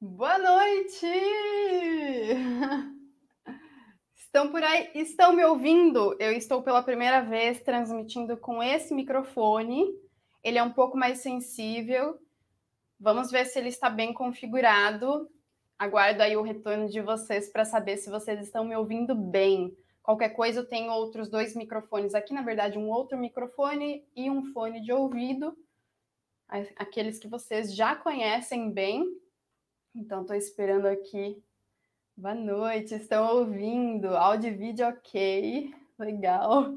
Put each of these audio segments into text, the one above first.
Boa noite! Estão por aí? Estão me ouvindo? Eu estou pela primeira vez transmitindo com esse microfone. Ele é um pouco mais sensível. Vamos ver se ele está bem configurado. Aguardo aí o retorno de vocês para saber se vocês estão me ouvindo bem. Qualquer coisa, eu tenho outros dois microfones aqui, na verdade, um outro microfone e um fone de ouvido, aqueles que vocês já conhecem bem. Então, estou esperando aqui. Boa noite, estão ouvindo? Áudio e vídeo ok. Legal.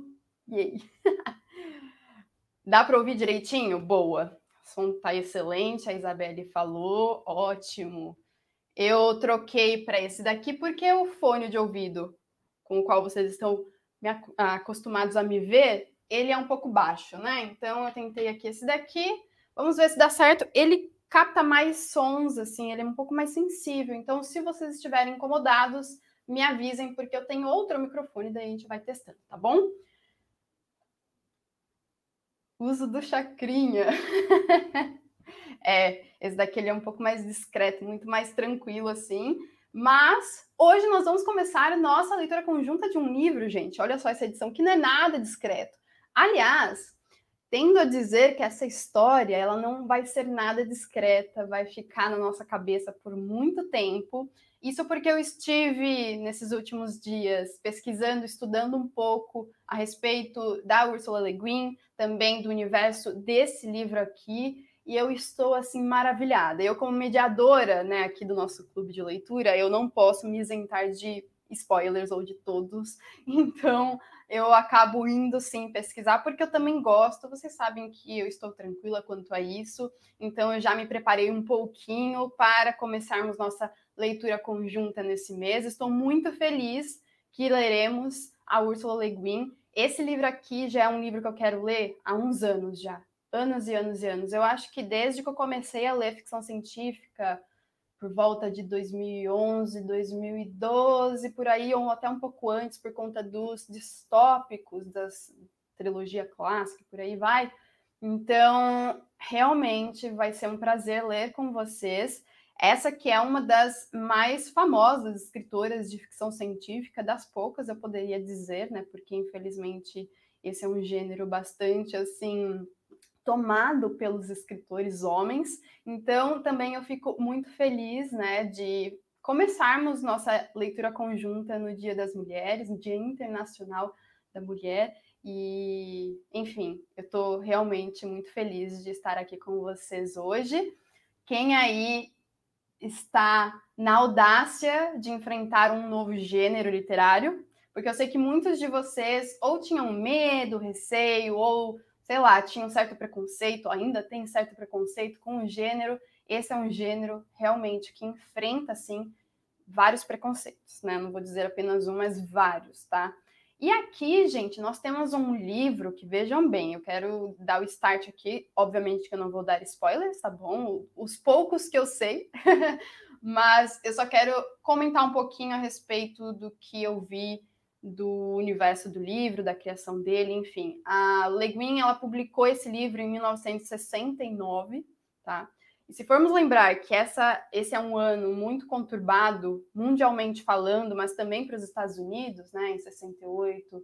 Yay. Dá para ouvir direitinho? Boa. O som está excelente, a Isabelle falou, ótimo. Eu troquei para esse daqui porque o fone de ouvido com o qual vocês estão acostumados a me ver, ele é um pouco baixo, né? Então eu tentei aqui esse daqui. Vamos ver se dá certo. Ele capta mais sons, assim, ele é um pouco mais sensível. Então, se vocês estiverem incomodados, me avisem, porque eu tenho outro microfone, daí a gente vai testando, tá bom? Uso do chacrinha. é, esse daqui ele é um pouco mais discreto, muito mais tranquilo, assim. Mas hoje nós vamos começar nossa leitura conjunta de um livro, gente. Olha só essa edição, que não é nada discreto. Aliás, tendo a dizer que essa história ela não vai ser nada discreta, vai ficar na nossa cabeça por muito tempo. Isso porque eu estive nesses últimos dias pesquisando, estudando um pouco a respeito da Ursula Le Guin, também do universo desse livro aqui, e eu estou assim maravilhada. Eu como mediadora, né, aqui do nosso clube de leitura, eu não posso me isentar de spoilers ou de todos. Então, eu acabo indo sim pesquisar porque eu também gosto. Vocês sabem que eu estou tranquila quanto a isso. Então, eu já me preparei um pouquinho para começarmos nossa leitura conjunta nesse mês. Estou muito feliz que leremos a Ursula Le Guin. Esse livro aqui já é um livro que eu quero ler há uns anos já anos e anos e anos. Eu acho que desde que eu comecei a ler ficção científica, por volta de 2011, 2012, por aí, ou até um pouco antes, por conta dos distópicos das trilogia clássica, por aí vai. Então, realmente vai ser um prazer ler com vocês. Essa que é uma das mais famosas escritoras de ficção científica, das poucas eu poderia dizer, né? Porque infelizmente esse é um gênero bastante assim tomado pelos escritores homens. Então, também eu fico muito feliz, né, de começarmos nossa leitura conjunta no Dia das Mulheres, no Dia Internacional da Mulher. E, enfim, eu estou realmente muito feliz de estar aqui com vocês hoje. Quem aí está na audácia de enfrentar um novo gênero literário? Porque eu sei que muitos de vocês ou tinham medo, receio, ou sei lá, tinha um certo preconceito, ainda tem certo preconceito com o gênero. Esse é um gênero realmente que enfrenta, assim, vários preconceitos, né? Não vou dizer apenas um, mas vários, tá? E aqui, gente, nós temos um livro que vejam bem, eu quero dar o start aqui, obviamente que eu não vou dar spoilers, tá bom? Os poucos que eu sei, mas eu só quero comentar um pouquinho a respeito do que eu vi do universo do livro, da criação dele, enfim. A Le Guin, ela publicou esse livro em 1969, tá? E se formos lembrar que essa, esse é um ano muito conturbado, mundialmente falando, mas também para os Estados Unidos, né? Em 68,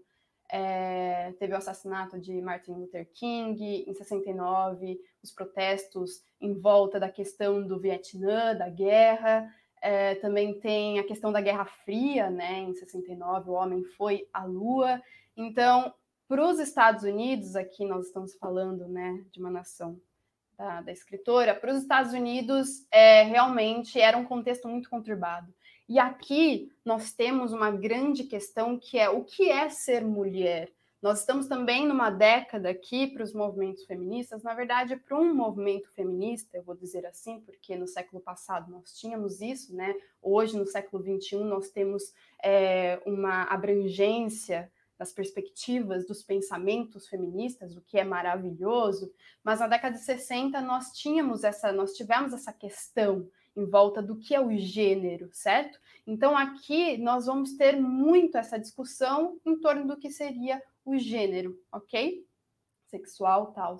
é, teve o assassinato de Martin Luther King, em 69, os protestos em volta da questão do Vietnã, da guerra, é, também tem a questão da Guerra Fria, né? Em 69, o homem foi à Lua. Então, para os Estados Unidos, aqui nós estamos falando, né, de uma nação da, da escritora, para os Estados Unidos, é, realmente era um contexto muito conturbado. E aqui nós temos uma grande questão que é o que é ser mulher? Nós estamos também numa década aqui para os movimentos feministas, na verdade, para um movimento feminista, eu vou dizer assim, porque no século passado nós tínhamos isso, né? Hoje, no século XXI, nós temos é, uma abrangência das perspectivas, dos pensamentos feministas, o que é maravilhoso, mas na década de 60 nós tínhamos essa, nós tivemos essa questão em volta do que é o gênero, certo? Então aqui nós vamos ter muito essa discussão em torno do que seria o gênero, ok? Sexual, tal.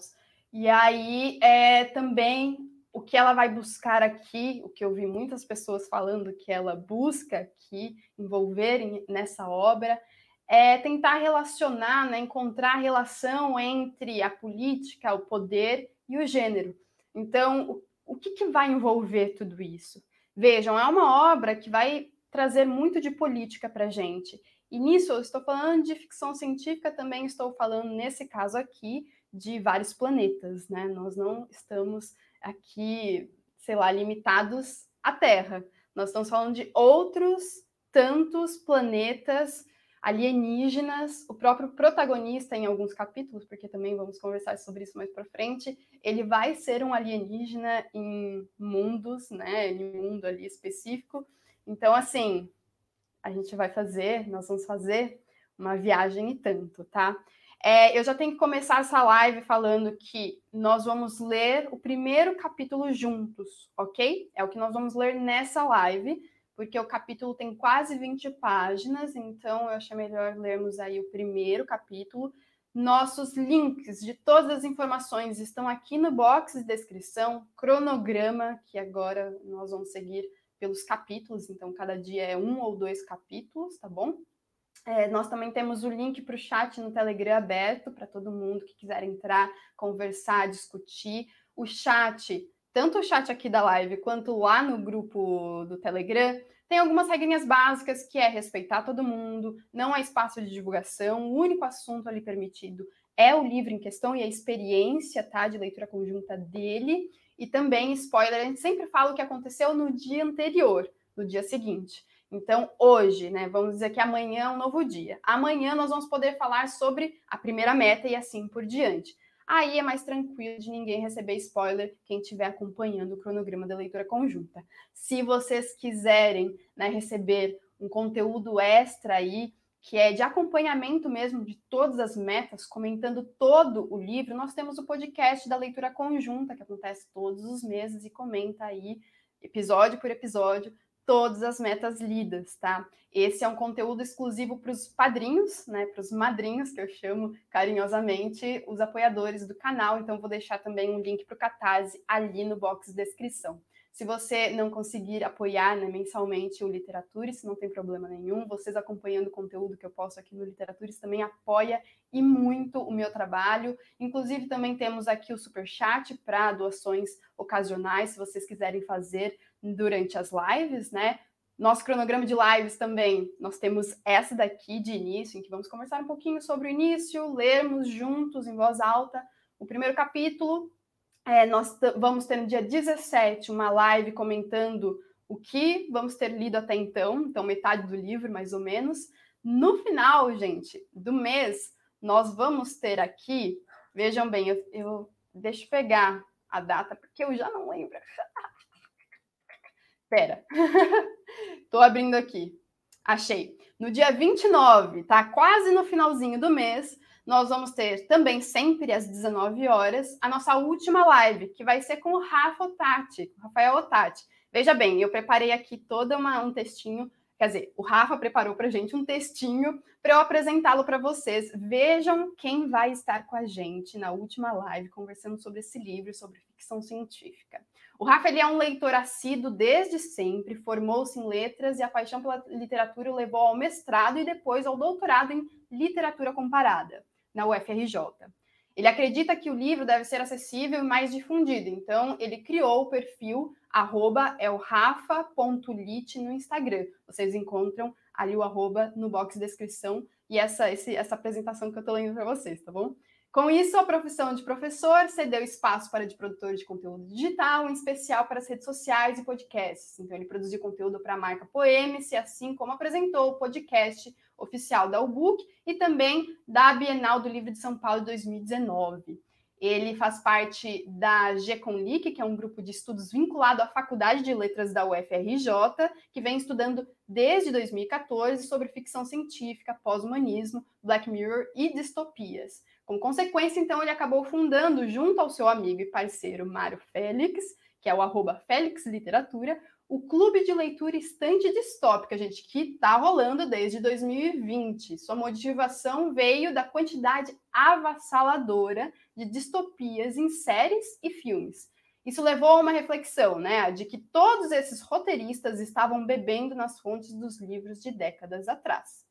E aí é, também o que ela vai buscar aqui, o que eu vi muitas pessoas falando que ela busca aqui, envolver nessa obra, é tentar relacionar, né, encontrar relação entre a política, o poder e o gênero. Então, o, que, que vai envolver tudo isso? Vejam, é uma obra que vai trazer muito de política para a gente. E nisso eu estou falando de ficção científica, também estou falando, nesse caso aqui, de vários planetas, né? Nós não estamos aqui, sei lá, limitados à Terra. Nós estamos falando de outros tantos planetas alienígenas. O próprio protagonista, em alguns capítulos, porque também vamos conversar sobre isso mais para frente, ele vai ser um alienígena em mundos, né? Em um mundo ali específico. Então, assim, a gente vai fazer, nós vamos fazer uma viagem e tanto, tá? É, eu já tenho que começar essa live falando que nós vamos ler o primeiro capítulo juntos, ok? É o que nós vamos ler nessa live, porque o capítulo tem quase 20 páginas, então eu achei melhor lermos aí o primeiro capítulo. Nossos links de todas as informações estão aqui no box de descrição, cronograma, que agora nós vamos seguir pelos capítulos, então cada dia é um ou dois capítulos, tá bom? É, nós também temos o link para o chat no Telegram aberto para todo mundo que quiser entrar, conversar, discutir. O chat, tanto o chat aqui da live quanto lá no grupo do Telegram, tem algumas regrinhas básicas que é respeitar todo mundo, não há espaço de divulgação, o único assunto ali permitido é o livro em questão e a experiência tá, de leitura conjunta dele. E também, spoiler, a gente sempre fala o que aconteceu no dia anterior, no dia seguinte. Então, hoje, né, vamos dizer que amanhã é um novo dia. Amanhã nós vamos poder falar sobre a primeira meta e assim por diante. Aí é mais tranquilo de ninguém receber spoiler quem estiver acompanhando o cronograma da leitura conjunta. Se vocês quiserem né, receber um conteúdo extra aí, que é de acompanhamento mesmo de todas as metas, comentando todo o livro, nós temos o podcast da leitura conjunta, que acontece todos os meses e comenta aí, episódio por episódio, todas as metas lidas, tá? Esse é um conteúdo exclusivo para os padrinhos, né? Para os madrinhos, que eu chamo carinhosamente, os apoiadores do canal. Então, vou deixar também um link para o Catarse ali no box de descrição. Se você não conseguir apoiar né, mensalmente o Literaturas, não tem problema nenhum. Vocês acompanhando o conteúdo que eu posto aqui no Literaturas também apoia e muito o meu trabalho. Inclusive, também temos aqui o Super Chat para doações ocasionais, se vocês quiserem fazer durante as lives, né? Nosso cronograma de lives também, nós temos essa daqui de início, em que vamos conversar um pouquinho sobre o início, lermos juntos em voz alta o primeiro capítulo, é, nós vamos ter no dia 17 uma live comentando o que vamos ter lido até então, então metade do livro, mais ou menos. No final, gente, do mês, nós vamos ter aqui, vejam bem, eu, eu pegar a data, porque eu já não lembro. Pera, estou abrindo aqui. Achei. No dia 29, tá? Quase no finalzinho do mês, nós vamos ter também sempre às 19 horas a nossa última live, que vai ser com o Rafa Otati, o Rafael Otati. Veja bem, eu preparei aqui todo uma, um textinho, quer dizer, o Rafa preparou para gente um textinho para eu apresentá-lo para vocês. Vejam quem vai estar com a gente na última live, conversando sobre esse livro, sobre ficção científica. O Rafa ele é um leitor assíduo desde sempre, formou-se em letras e a paixão pela literatura o levou ao mestrado e depois ao doutorado em literatura comparada na UFRJ. Ele acredita que o livro deve ser acessível e mais difundido, então ele criou o perfil arroba elrafa.lit no Instagram. Vocês encontram ali o arroba no box de descrição e essa, esse, essa apresentação que eu estou lendo para vocês, tá bom? Com isso, a profissão de professor cedeu espaço para de produtor de conteúdo digital, em especial para as redes sociais e podcasts. Então, ele produziu conteúdo para a marca Poemice, assim como apresentou o podcast oficial da UBUC e também da Bienal do Livro de São Paulo 2019. Ele faz parte da GECONLIC, que é um grupo de estudos vinculado à Faculdade de Letras da UFRJ, que vem estudando desde 2014 sobre ficção científica, pós-humanismo, Black Mirror e distopias. Como consequência, então, ele acabou fundando, junto ao seu amigo e parceiro Mário Félix, que é o arroba Félix Literatura, o Clube de Leitura Estante Distópica, gente, que está rolando desde 2020. Sua motivação veio da quantidade avassaladora de distopias em séries e filmes. Isso levou a uma reflexão, né, de que todos esses roteiristas estavam bebendo nas fontes dos livros de décadas atrás.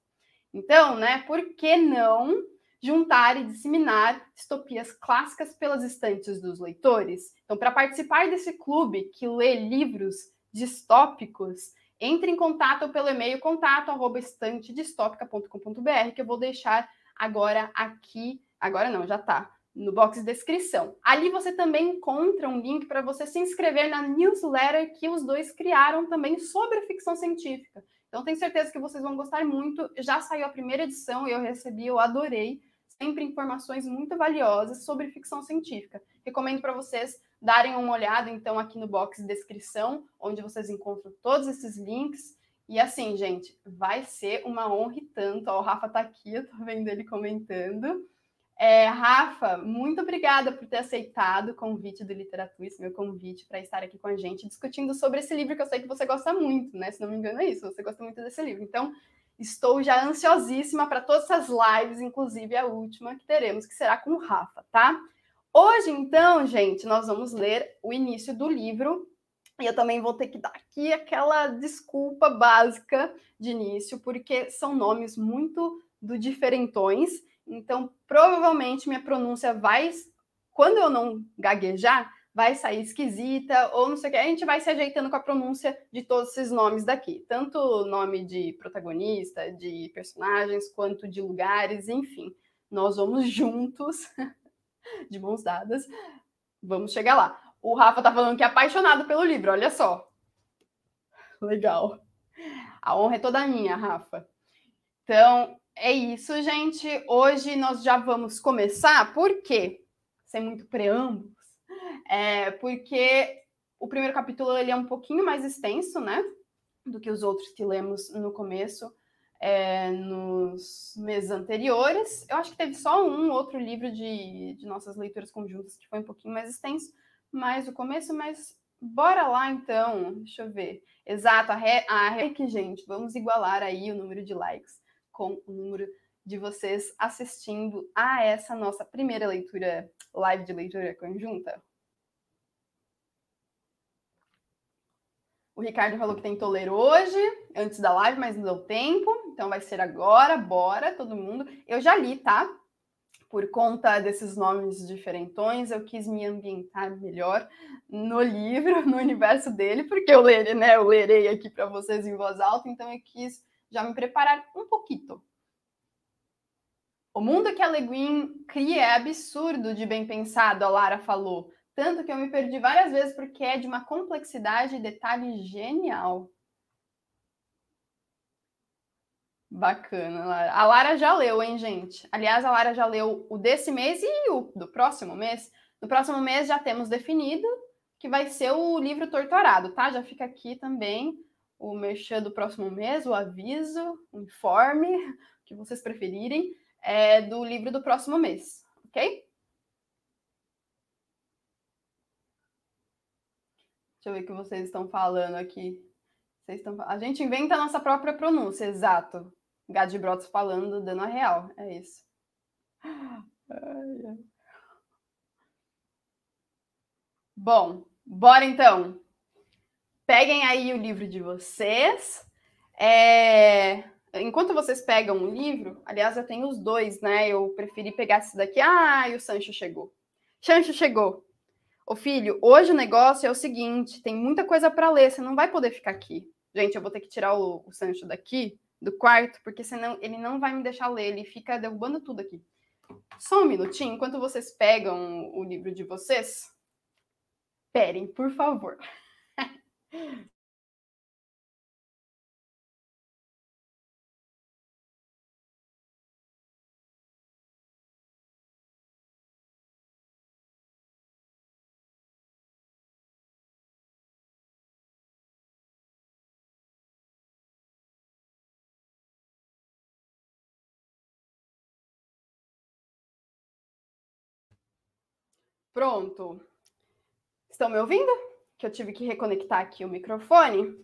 Então, né, por que não juntar e disseminar distopias clássicas pelas estantes dos leitores? Então, para participar desse clube que lê livros distópicos, entre em contato pelo e-mail contato@estantedistópica.com.br, que eu vou deixar agora aqui, agora não, já está no box de descrição. Ali você também encontra um link para você se inscrever na newsletter que os dois criaram também sobre ficção científica. Então tenho certeza que vocês vão gostar muito. Já saiu a primeira edição eu recebi, eu adorei. Sempre informações muito valiosas sobre ficção científica. Recomendo para vocês darem uma olhada então aqui no box de descrição, onde vocês encontram todos esses links. E assim, gente, vai ser uma honra e tanto. Ó, o Rafa está aqui, eu tô vendo ele comentando. É, Rafa, muito obrigada por ter aceitado o convite do Literatura, esse meu convite para estar aqui com a gente, discutindo sobre esse livro que eu sei que você gosta muito, né? Se não me engano, é isso, você gosta muito desse livro. Então, estou já ansiosíssima para todas essas lives, inclusive a última que teremos, que será com o Rafa, tá? Hoje, então, gente, nós vamos ler o início do livro. E eu também vou ter que dar aqui aquela desculpa básica de início, porque são nomes muito do diferentões. Então, provavelmente minha pronúncia vai, quando eu não gaguejar, vai sair esquisita ou não sei o que. A gente vai se ajeitando com a pronúncia de todos esses nomes daqui, tanto nome de protagonista, de personagens, quanto de lugares, enfim. Nós vamos juntos, de mãos dadas, vamos chegar lá. O Rafa tá falando que é apaixonado pelo livro, olha só. Legal. A honra é toda minha, Rafa. Então, é isso, gente. Hoje nós já vamos começar, por quê? Sem muito preâmbulos. É porque o primeiro capítulo ele é um pouquinho mais extenso, né? Do que os outros que lemos no começo, é, nos meses anteriores. Eu acho que teve só um outro livro de, de nossas leituras conjuntas que foi um pouquinho mais extenso, mais o começo, mas bora lá então. Deixa eu ver. Exato, a, re, a re, gente, vamos igualar aí o número de likes com o número de vocês assistindo a essa nossa primeira leitura, live de leitura conjunta. O Ricardo falou que tentou ler hoje, antes da live, mas não deu tempo. Então vai ser agora, bora, todo mundo. Eu já li, tá? Por conta desses nomes diferentões, eu quis me ambientar melhor no livro, no universo dele, porque eu lerei, né? Eu lerei aqui para vocês em voz alta, então eu quis já me preparar um pouquinho. O mundo que a Le Guin cria é absurdo de bem pensado, a Lara falou. Tanto que eu me perdi várias vezes porque é de uma complexidade e detalhe genial. Bacana, Lara. A Lara já leu, hein, gente? Aliás, a Lara já leu o desse mês e o do próximo mês. No próximo mês já temos definido que vai ser o livro Torturado, tá? Já fica aqui também o merchan do próximo mês, o aviso, o informe, o que vocês preferirem, é do livro do próximo mês, ok? Deixa eu ver o que vocês estão falando aqui. Vocês estão... A gente inventa a nossa própria pronúncia, exato. Gad Brotos falando, dando a real, é isso. Bom, bora então. Peguem aí o livro de vocês. É... Enquanto vocês pegam o livro, aliás, eu tenho os dois, né? Eu preferi pegar esse daqui. Ah, e o Sancho chegou. Sancho chegou. Ô filho, hoje o negócio é o seguinte: tem muita coisa para ler, você não vai poder ficar aqui. Gente, eu vou ter que tirar o, o Sancho daqui, do quarto, porque senão ele não vai me deixar ler, ele fica derrubando tudo aqui. Só um minutinho, enquanto vocês pegam o livro de vocês. Esperem, por favor. Pronto. Estão me ouvindo? Que eu tive que reconectar aqui o microfone.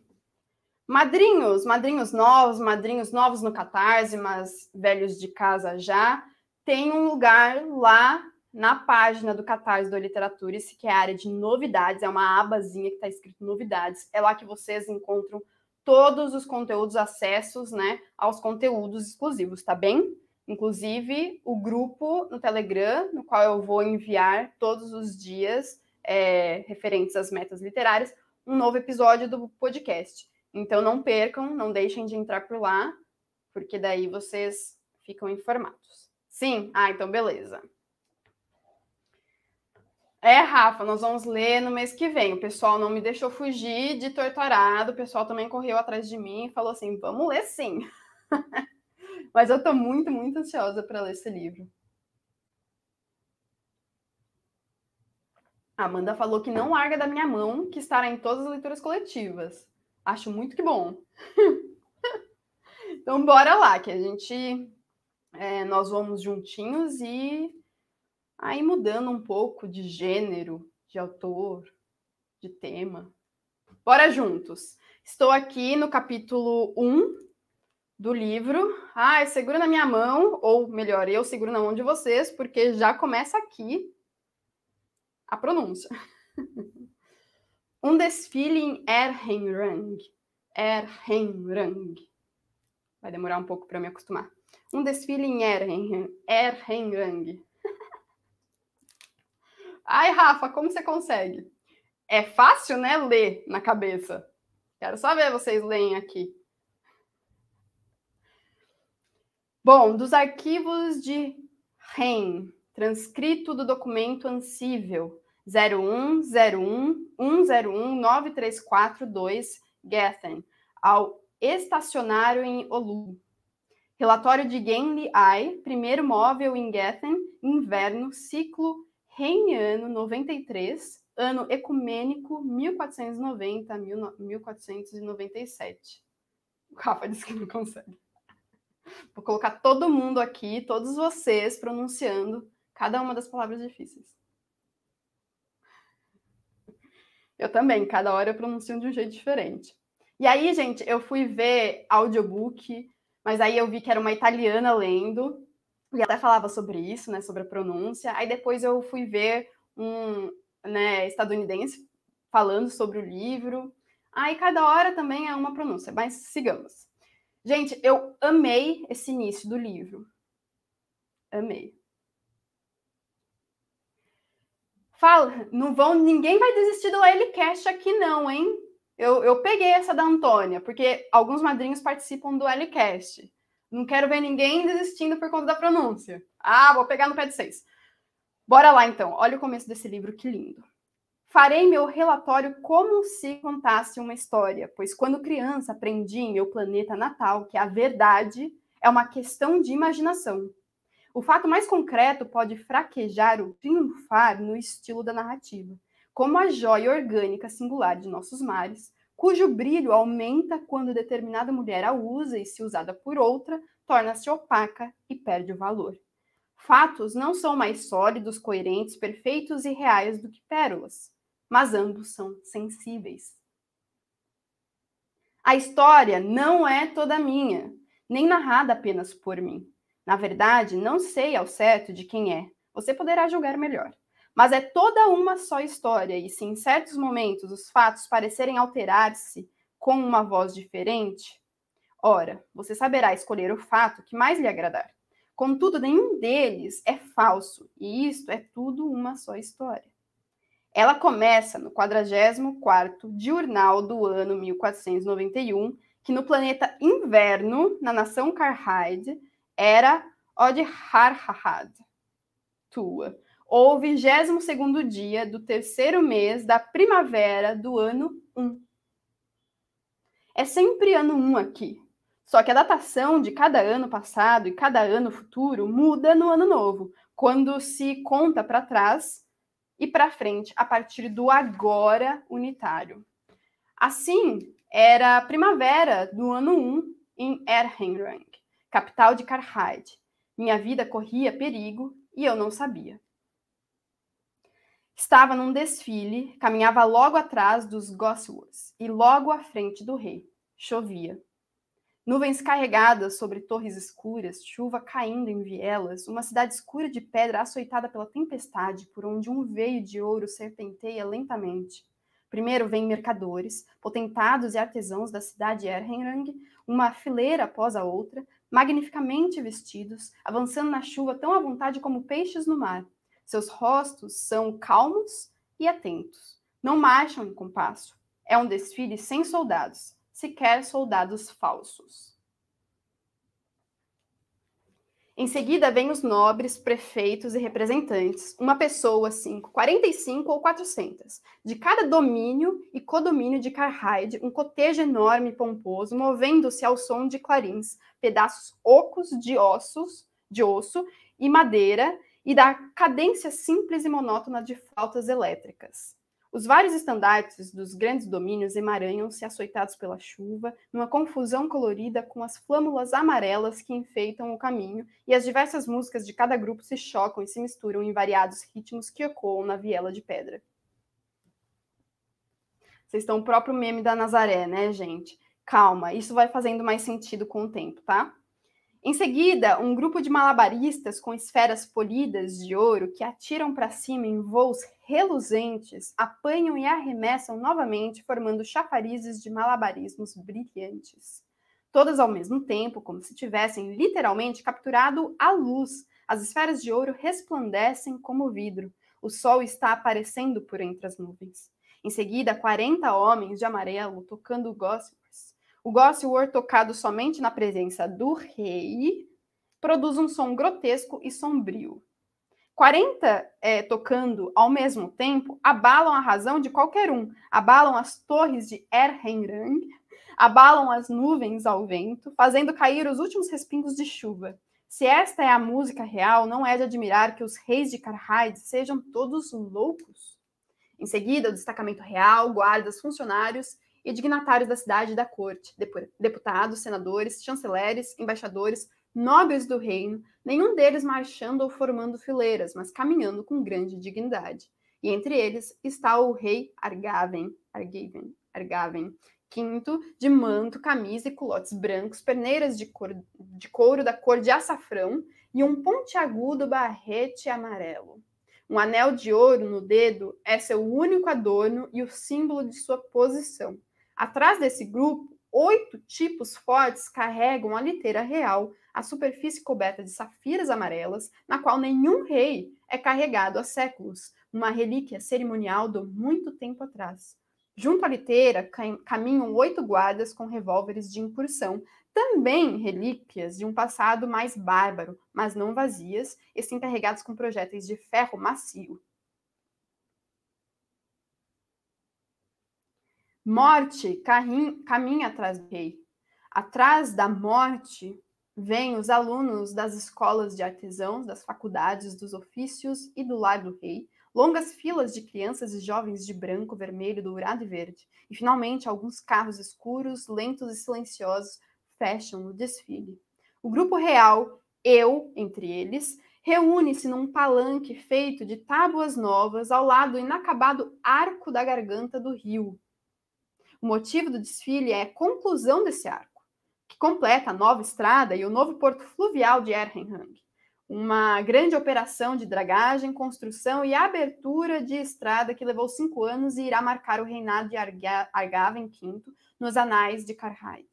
Madrinhos, madrinhos novos, madrinhos novos no Catarse, mas velhos de casa já, tem um lugar lá na página do Catarse do Literatures, que é a área de novidades, é uma abazinha que está escrito novidades. É lá que vocês encontram todos os conteúdos, acessos, né, aos conteúdos exclusivos, tá bem? Inclusive o grupo no Telegram, no qual eu vou enviar todos os dias, é, referentes às metas literárias, um novo episódio do podcast. Então não percam, não deixem de entrar por lá, porque daí vocês ficam informados. Sim? Ah, então beleza. É, Rafa, nós vamos ler no mês que vem. O pessoal não me deixou fugir de torturado, o pessoal também correu atrás de mim e falou assim: vamos ler sim. Mas eu estou muito, muito ansiosa para ler esse livro. A Amanda falou que não larga da minha mão, que estará em todas as leituras coletivas. Acho muito que bom. então, bora lá, que a gente. É, nós vamos juntinhos e Aí mudando um pouco de gênero, de autor, de tema. Bora juntos. Estou aqui no capítulo 1 do livro. Ah, segura na minha mão, ou melhor, eu seguro na mão de vocês, porque já começa aqui a pronúncia. um desfile em Erhenrang. Erhenrang. Vai demorar um pouco para me acostumar. Um desfile em Erhenrang. Ai, Rafa, como você consegue? É fácil, né, ler na cabeça. Quero só ver vocês leem aqui. Bom, dos arquivos de REM, transcrito do documento ansível 0101101934-2 Gethen, ao estacionário em Olu. Relatório de Genli Ai, primeiro móvel em Gethen, inverno, ciclo Reiniano 93, ano ecumênico 1490 a 1497. O Rafa disse que não consegue. Vou colocar todo mundo aqui, todos vocês, pronunciando cada uma das palavras difíceis. Eu também, cada hora eu pronuncio de um jeito diferente. E aí, gente, eu fui ver audiobook, mas aí eu vi que era uma italiana lendo, e até falava sobre isso, né, sobre a pronúncia. Aí depois eu fui ver um né, estadunidense falando sobre o livro. Aí cada hora também é uma pronúncia, mas sigamos. Gente, eu amei esse início do livro. Amei. Fala, não vão, ninguém vai desistir do Lcast aqui não, hein? Eu, eu peguei essa da Antônia, porque alguns madrinhos participam do Lcast. Não quero ver ninguém desistindo por conta da pronúncia. Ah, vou pegar no pé de seis. Bora lá então. Olha o começo desse livro, que lindo. Farei meu relatório como se contasse uma história, pois quando criança aprendi em meu planeta natal que a verdade é uma questão de imaginação. O fato mais concreto pode fraquejar ou triunfar no estilo da narrativa, como a joia orgânica singular de nossos mares, cujo brilho aumenta quando determinada mulher a usa e, se usada por outra, torna-se opaca e perde o valor. Fatos não são mais sólidos, coerentes, perfeitos e reais do que pérolas, mas ambos são sensíveis. A história não é toda minha, nem narrada apenas por mim. Na verdade, não sei ao certo de quem é. Você poderá julgar melhor. Mas é toda uma só história, e se em certos momentos os fatos parecerem alterar-se com uma voz diferente, ora, você saberá escolher o fato que mais lhe agradar. Contudo, nenhum deles é falso, e isto é tudo uma só história. Ela começa no 44º diurnal do ano 1491, que no planeta Inverno, na nação Karhide, era Odharhahad, tua, ou 22 dia do terceiro mês da primavera do ano 1. É sempre ano 1 aqui. Só que a datação de cada ano passado e cada ano futuro muda no ano novo, quando se conta para trás e para frente a partir do agora unitário. Assim, era a primavera do ano 1 em Erhenrang, capital de Karhide. Minha vida corria perigo e eu não sabia. Estava num desfile, caminhava logo atrás dos Gosworths e logo à frente do rei. Chovia. Nuvens carregadas sobre torres escuras, chuva caindo em vielas, uma cidade escura de pedra açoitada pela tempestade, por onde um veio de ouro serpenteia lentamente. Primeiro vêm mercadores, potentados e artesãos da cidade Erhenrang, uma fileira após a outra, magnificamente vestidos, avançando na chuva tão à vontade como peixes no mar. Seus rostos são calmos e atentos. Não marcham em compasso. É um desfile sem soldados, sequer soldados falsos. Em seguida, vêm os nobres, prefeitos e representantes, uma pessoa, cinco, 45 ou 400, de cada domínio e codomínio de Carhide, um cotejo enorme e pomposo, movendo-se ao som de clarins, pedaços ocos de ossos, de osso e madeira, e da cadência simples e monótona de flautas elétricas. Os vários estandartes dos grandes domínios emaranham-se açoitados pela chuva, numa confusão colorida com as flâmulas amarelas que enfeitam o caminho, e as diversas músicas de cada grupo se chocam e se misturam em variados ritmos que ecoam na viela de pedra. Vocês estão o próprio meme da Nazaré, né, gente? Calma, isso vai fazendo mais sentido com o tempo, tá? Em seguida, um grupo de malabaristas com esferas polidas de ouro que atiram para cima em voos reluzentes apanham e arremessam novamente, formando chafarizes de malabarismos brilhantes. Todas ao mesmo tempo, como se tivessem literalmente capturado a luz. As esferas de ouro resplandecem como vidro. O sol está aparecendo por entre as nuvens. Em seguida, 40 homens de amarelo tocando gospel o Gossamer, tocado somente na presença do rei, produz um som grotesco e sombrio. 40 é, tocando ao mesmo tempo abalam a razão de qualquer um, abalam as torres de Erhenrang, abalam as nuvens ao vento, fazendo cair os últimos respingos de chuva. Se esta é a música real, não é de admirar que os reis de Karhide sejam todos loucos. Em seguida, o destacamento real, guardas, funcionários e dignatários da cidade e da corte, deputados, senadores, chanceleres, embaixadores, nobres do reino, nenhum deles marchando ou formando fileiras, mas caminhando com grande dignidade. E entre eles está o rei Argaven, Argaven, Argaven, quinto, de manto, camisa e culotes brancos, perneiras de, cor, de couro da cor de açafrão e um pontiagudo barrete amarelo. Um anel de ouro no dedo é seu único adorno e o símbolo de sua posição. Atrás desse grupo, oito tipos fortes carregam a liteira real, a superfície coberta de safiras amarelas, na qual nenhum rei é carregado há séculos, uma relíquia cerimonial do muito tempo atrás. Junto à liteira caminham oito guardas com revólveres de incursão, também relíquias de um passado mais bárbaro, mas não vazias, e sim carregados com projéteis de ferro macio. Morte caminha atrás do rei. Atrás da morte vêm os alunos das escolas de artesãos, das faculdades, dos ofícios e do lar do rei, longas filas de crianças e jovens de branco, vermelho, dourado e verde, e finalmente alguns carros escuros, lentos e silenciosos fecham o desfile. O grupo real, eu entre eles, reúne-se num palanque feito de tábuas novas ao lado do inacabado arco da garganta do rio, o motivo do desfile é a conclusão desse arco, que completa a nova estrada e o novo porto fluvial de Erhenhang. Uma grande operação de dragagem, construção e abertura de estrada que levou cinco anos e irá marcar o reinado de Argaven V nos anais de Karhide.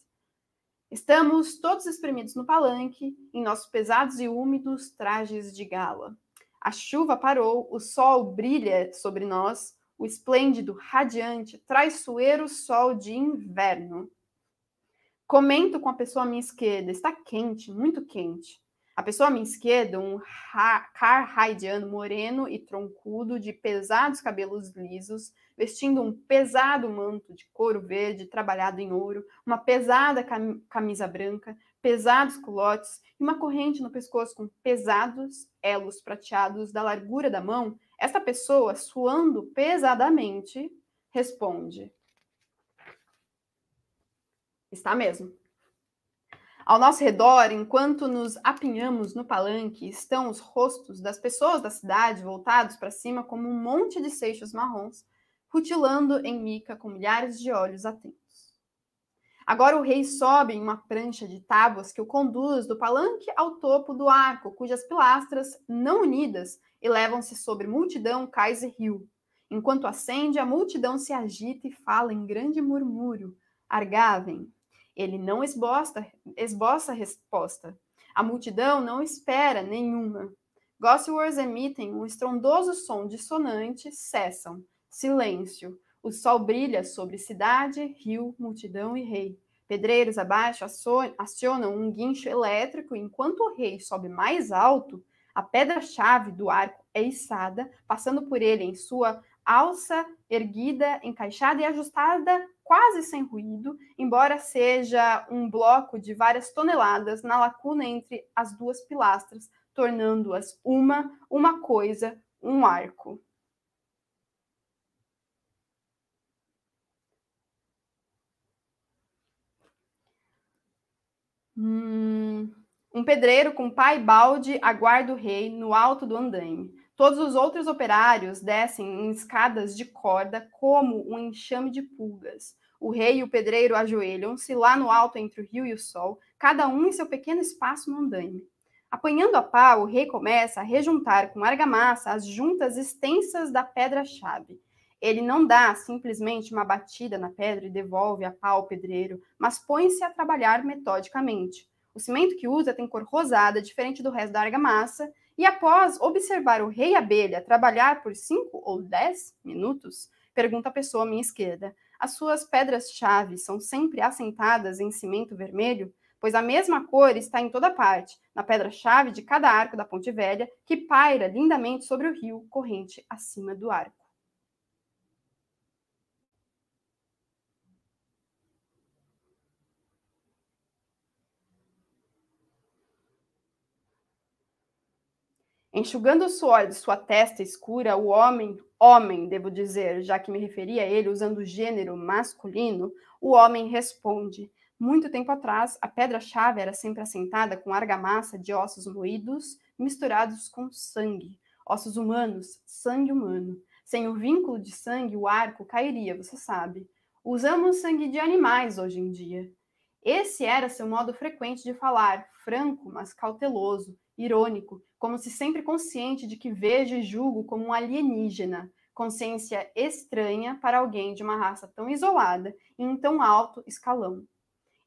Estamos todos espremidos no palanque, em nossos pesados e úmidos trajes de gala. A chuva parou, o sol brilha sobre nós, o esplêndido, radiante, traiçoeiro sol de inverno. Comento com a pessoa à minha esquerda, está quente, muito quente. A pessoa à minha esquerda, um carhaidiano moreno e troncudo, de pesados cabelos lisos, vestindo um pesado manto de couro verde trabalhado em ouro, uma pesada camisa branca, pesados culotes e uma corrente no pescoço com pesados elos prateados da largura da mão, esta pessoa, suando pesadamente, responde: Está mesmo. Ao nosso redor, enquanto nos apinhamos no palanque, estão os rostos das pessoas da cidade voltados para cima como um monte de seixos marrons, rutilando em mica com milhares de olhos atentos. Agora o rei sobe em uma prancha de tábuas que o conduz do palanque ao topo do arco, cujas pilastras, não unidas, elevam-se sobre multidão cais e rio. Enquanto ascende, a multidão se agita e fala em grande murmúrio. Argavem. Ele não esboça, esboça resposta. A multidão não espera nenhuma. Gossawords emitem um estrondoso som dissonante, cessam. Silêncio. O sol brilha sobre cidade, rio, multidão e rei. Pedreiros abaixo acionam um guincho elétrico enquanto o rei sobe mais alto. A pedra-chave do arco é içada, passando por ele em sua alça erguida, encaixada e ajustada quase sem ruído, embora seja um bloco de várias toneladas na lacuna entre as duas pilastras, tornando-as uma, uma coisa, um arco. Hum, um pedreiro com pai balde aguarda o rei no alto do andaime. Todos os outros operários descem em escadas de corda como um enxame de pulgas. O rei e o pedreiro ajoelham-se lá no alto entre o rio e o sol, cada um em seu pequeno espaço no andaime. Apanhando a pá, o rei começa a rejuntar com argamassa as juntas extensas da pedra-chave. Ele não dá simplesmente uma batida na pedra e devolve a pau ao pedreiro, mas põe-se a trabalhar metodicamente. O cimento que usa tem cor rosada, diferente do resto da argamassa, e após observar o rei abelha trabalhar por cinco ou dez minutos, pergunta a pessoa à minha esquerda: as suas pedras-chave são sempre assentadas em cimento vermelho? Pois a mesma cor está em toda parte, na pedra-chave de cada arco da Ponte Velha, que paira lindamente sobre o rio corrente acima do arco. Enxugando o suor de sua testa escura, o homem, homem, devo dizer, já que me referi a ele usando o gênero masculino, o homem responde: Muito tempo atrás, a pedra-chave era sempre assentada com argamassa de ossos moídos misturados com sangue. Ossos humanos, sangue humano. Sem o vínculo de sangue, o arco cairia, você sabe. Usamos sangue de animais hoje em dia. Esse era seu modo frequente de falar, franco, mas cauteloso, irônico, como se sempre consciente de que vejo e julgo como um alienígena, consciência estranha para alguém de uma raça tão isolada e em tão alto escalão.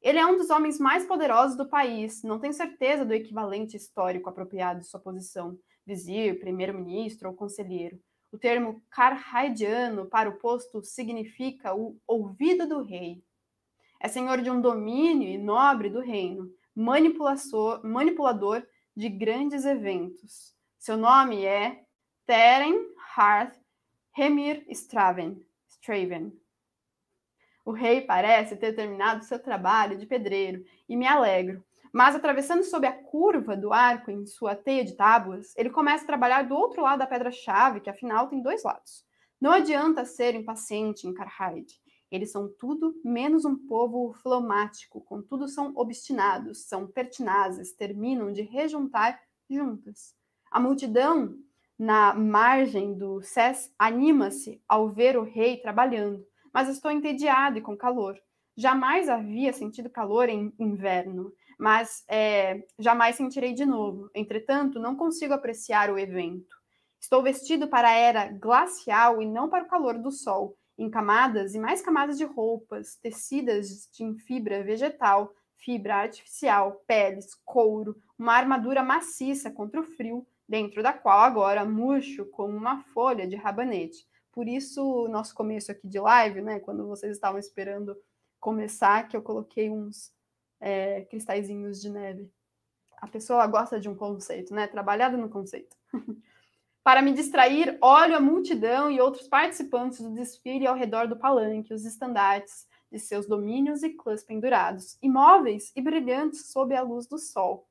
Ele é um dos homens mais poderosos do país, não tenho certeza do equivalente histórico apropriado de sua posição, vizir, primeiro-ministro ou conselheiro. O termo carhaidiano para o posto significa o ouvido do rei. É senhor de um domínio e nobre do reino, manipulador de grandes eventos. Seu nome é Teren Harth Remir Straven. Straven. O rei parece ter terminado seu trabalho de pedreiro e me alegro. Mas atravessando sob a curva do arco em sua teia de tábuas, ele começa a trabalhar do outro lado da pedra-chave, que afinal tem dois lados. Não adianta ser impaciente em Karhide. Eles são tudo menos um povo flomático, contudo são obstinados, são pertinazes, terminam de rejuntar juntas. A multidão na margem do Cés anima-se ao ver o rei trabalhando, mas estou entediado e com calor. Jamais havia sentido calor em inverno, mas é, jamais sentirei de novo. Entretanto, não consigo apreciar o evento. Estou vestido para a era glacial e não para o calor do sol em camadas e mais camadas de roupas, tecidas em fibra vegetal, fibra artificial, peles, couro, uma armadura maciça contra o frio, dentro da qual agora murcho como uma folha de rabanete. Por isso, nosso começo aqui de live, né, quando vocês estavam esperando começar, que eu coloquei uns é, cristalzinhos de neve. A pessoa gosta de um conceito, né? Trabalhada no conceito. Para me distrair, olho a multidão e outros participantes do desfile ao redor do palanque, os estandartes de seus domínios e clãs pendurados, imóveis e brilhantes sob a luz do sol.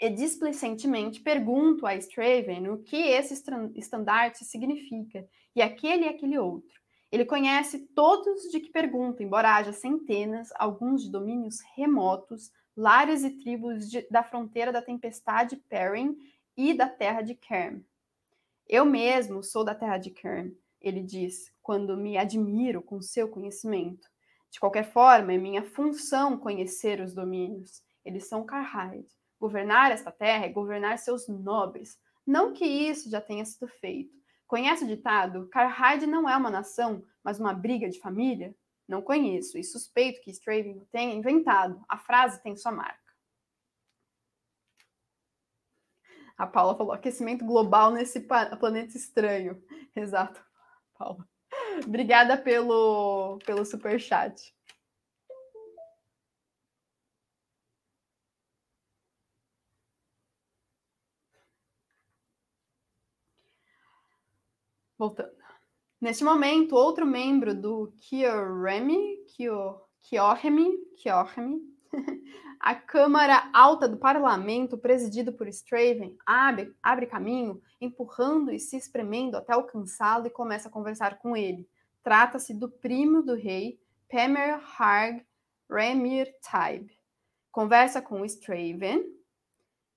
E displicentemente pergunto a Straven o que esse estandarte significa, e aquele e aquele outro. Ele conhece todos de que pergunto, embora haja centenas, alguns de domínios remotos, lares e tribos de, da fronteira da tempestade Perrin e da terra de Kerm. Eu mesmo sou da terra de Kern, ele diz, quando me admiro com seu conhecimento. De qualquer forma, é minha função conhecer os domínios. Eles são Karhide. Governar esta terra é governar seus nobres. Não que isso já tenha sido feito. Conhece o ditado? Karhide não é uma nação, mas uma briga de família? Não conheço e suspeito que Straven tenha inventado. A frase tem sua marca. A Paula falou aquecimento global nesse planeta estranho. Exato, Paula. Obrigada pelo, pelo super chat. Voltando. Neste momento, outro membro do Kioremi, Kioremi, Kioremi, a Câmara Alta do Parlamento, presidido por Straven, abre, abre caminho, empurrando e se espremendo até alcançá-lo e começa a conversar com ele. Trata-se do primo do rei, Pemer Harg Remir Taib. Conversa com Straven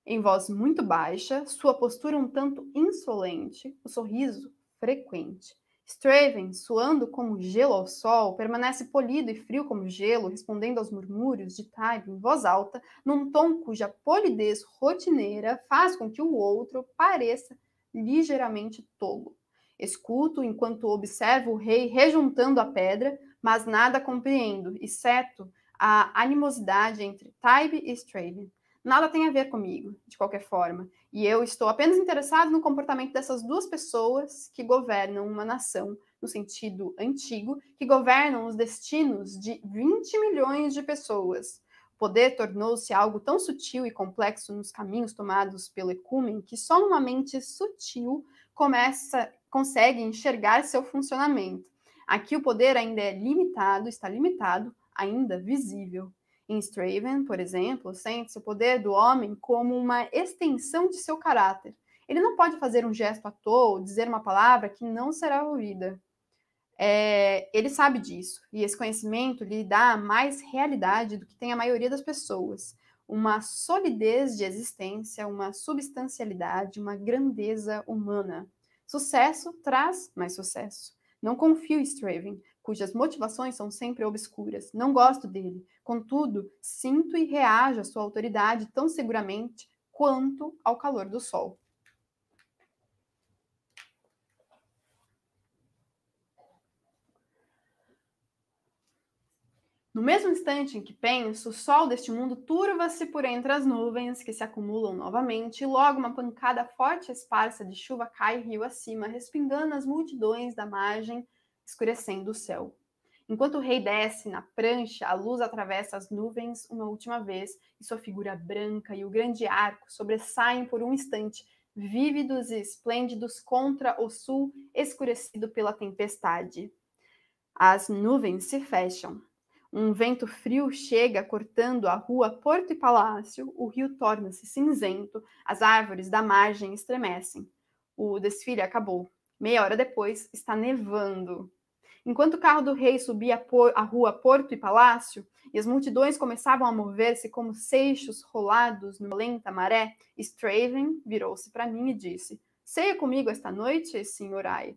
em voz muito baixa, sua postura um tanto insolente, o sorriso frequente. Straven, suando como gelo ao sol, permanece polido e frio como gelo, respondendo aos murmúrios de Tybe em voz alta, num tom cuja polidez rotineira faz com que o outro pareça ligeiramente tolo. Escuto enquanto observo o rei rejuntando a pedra, mas nada compreendo, exceto a animosidade entre Tybe e Straven. Nada tem a ver comigo, de qualquer forma, e eu estou apenas interessado no comportamento dessas duas pessoas que governam uma nação, no sentido antigo, que governam os destinos de 20 milhões de pessoas. O poder tornou-se algo tão sutil e complexo nos caminhos tomados pelo ecumen que só uma mente sutil começa, consegue enxergar seu funcionamento. Aqui o poder ainda é limitado, está limitado, ainda visível. Em Straven, por exemplo, sente-se o poder do homem como uma extensão de seu caráter. Ele não pode fazer um gesto à toa ou dizer uma palavra que não será ouvida. É, ele sabe disso, e esse conhecimento lhe dá mais realidade do que tem a maioria das pessoas. Uma solidez de existência, uma substancialidade, uma grandeza humana. Sucesso traz mais sucesso. Não confio em Straven, cujas motivações são sempre obscuras. Não gosto dele. Contudo, sinto e reajo à sua autoridade tão seguramente quanto ao calor do sol. No mesmo instante em que penso, o sol deste mundo turva-se por entre as nuvens que se acumulam novamente, e logo uma pancada forte e esparsa de chuva cai rio acima, respingando as multidões da margem escurecendo o céu. Enquanto o rei desce na prancha, a luz atravessa as nuvens uma última vez e sua figura branca e o grande arco sobressaem por um instante, vívidos e esplêndidos contra o sul escurecido pela tempestade. As nuvens se fecham. Um vento frio chega cortando a rua Porto e Palácio, o rio torna-se cinzento, as árvores da margem estremecem. O desfile acabou. Meia hora depois, está nevando. Enquanto o carro do rei subia a rua Porto e Palácio, e as multidões começavam a mover-se como seixos rolados numa lenta maré, Straven virou-se para mim e disse: Ceia comigo esta noite, senhor Ai.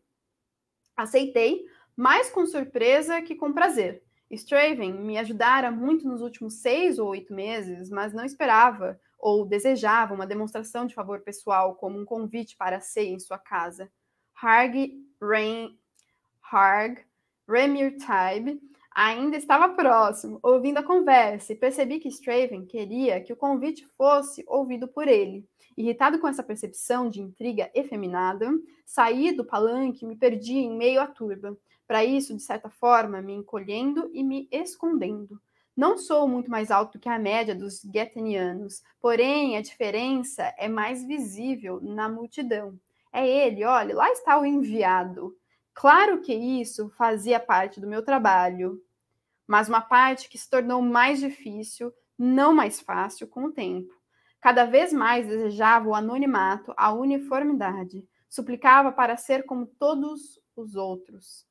Aceitei, mais com surpresa que com prazer. Straven me ajudara muito nos últimos seis ou oito meses, mas não esperava ou desejava uma demonstração de favor pessoal como um convite para a ceia em sua casa. Harg, Rain, Harg Remir Taib ainda estava próximo, ouvindo a conversa, e percebi que Straven queria que o convite fosse ouvido por ele. Irritado com essa percepção de intriga efeminada, saí do palanque e me perdi em meio à turba. Para isso, de certa forma, me encolhendo e me escondendo. Não sou muito mais alto que a média dos Getenianos, porém a diferença é mais visível na multidão. É ele, olha, lá está o enviado. Claro que isso fazia parte do meu trabalho, mas uma parte que se tornou mais difícil, não mais fácil com o tempo. Cada vez mais desejava o anonimato, a uniformidade. Suplicava para ser como todos os outros.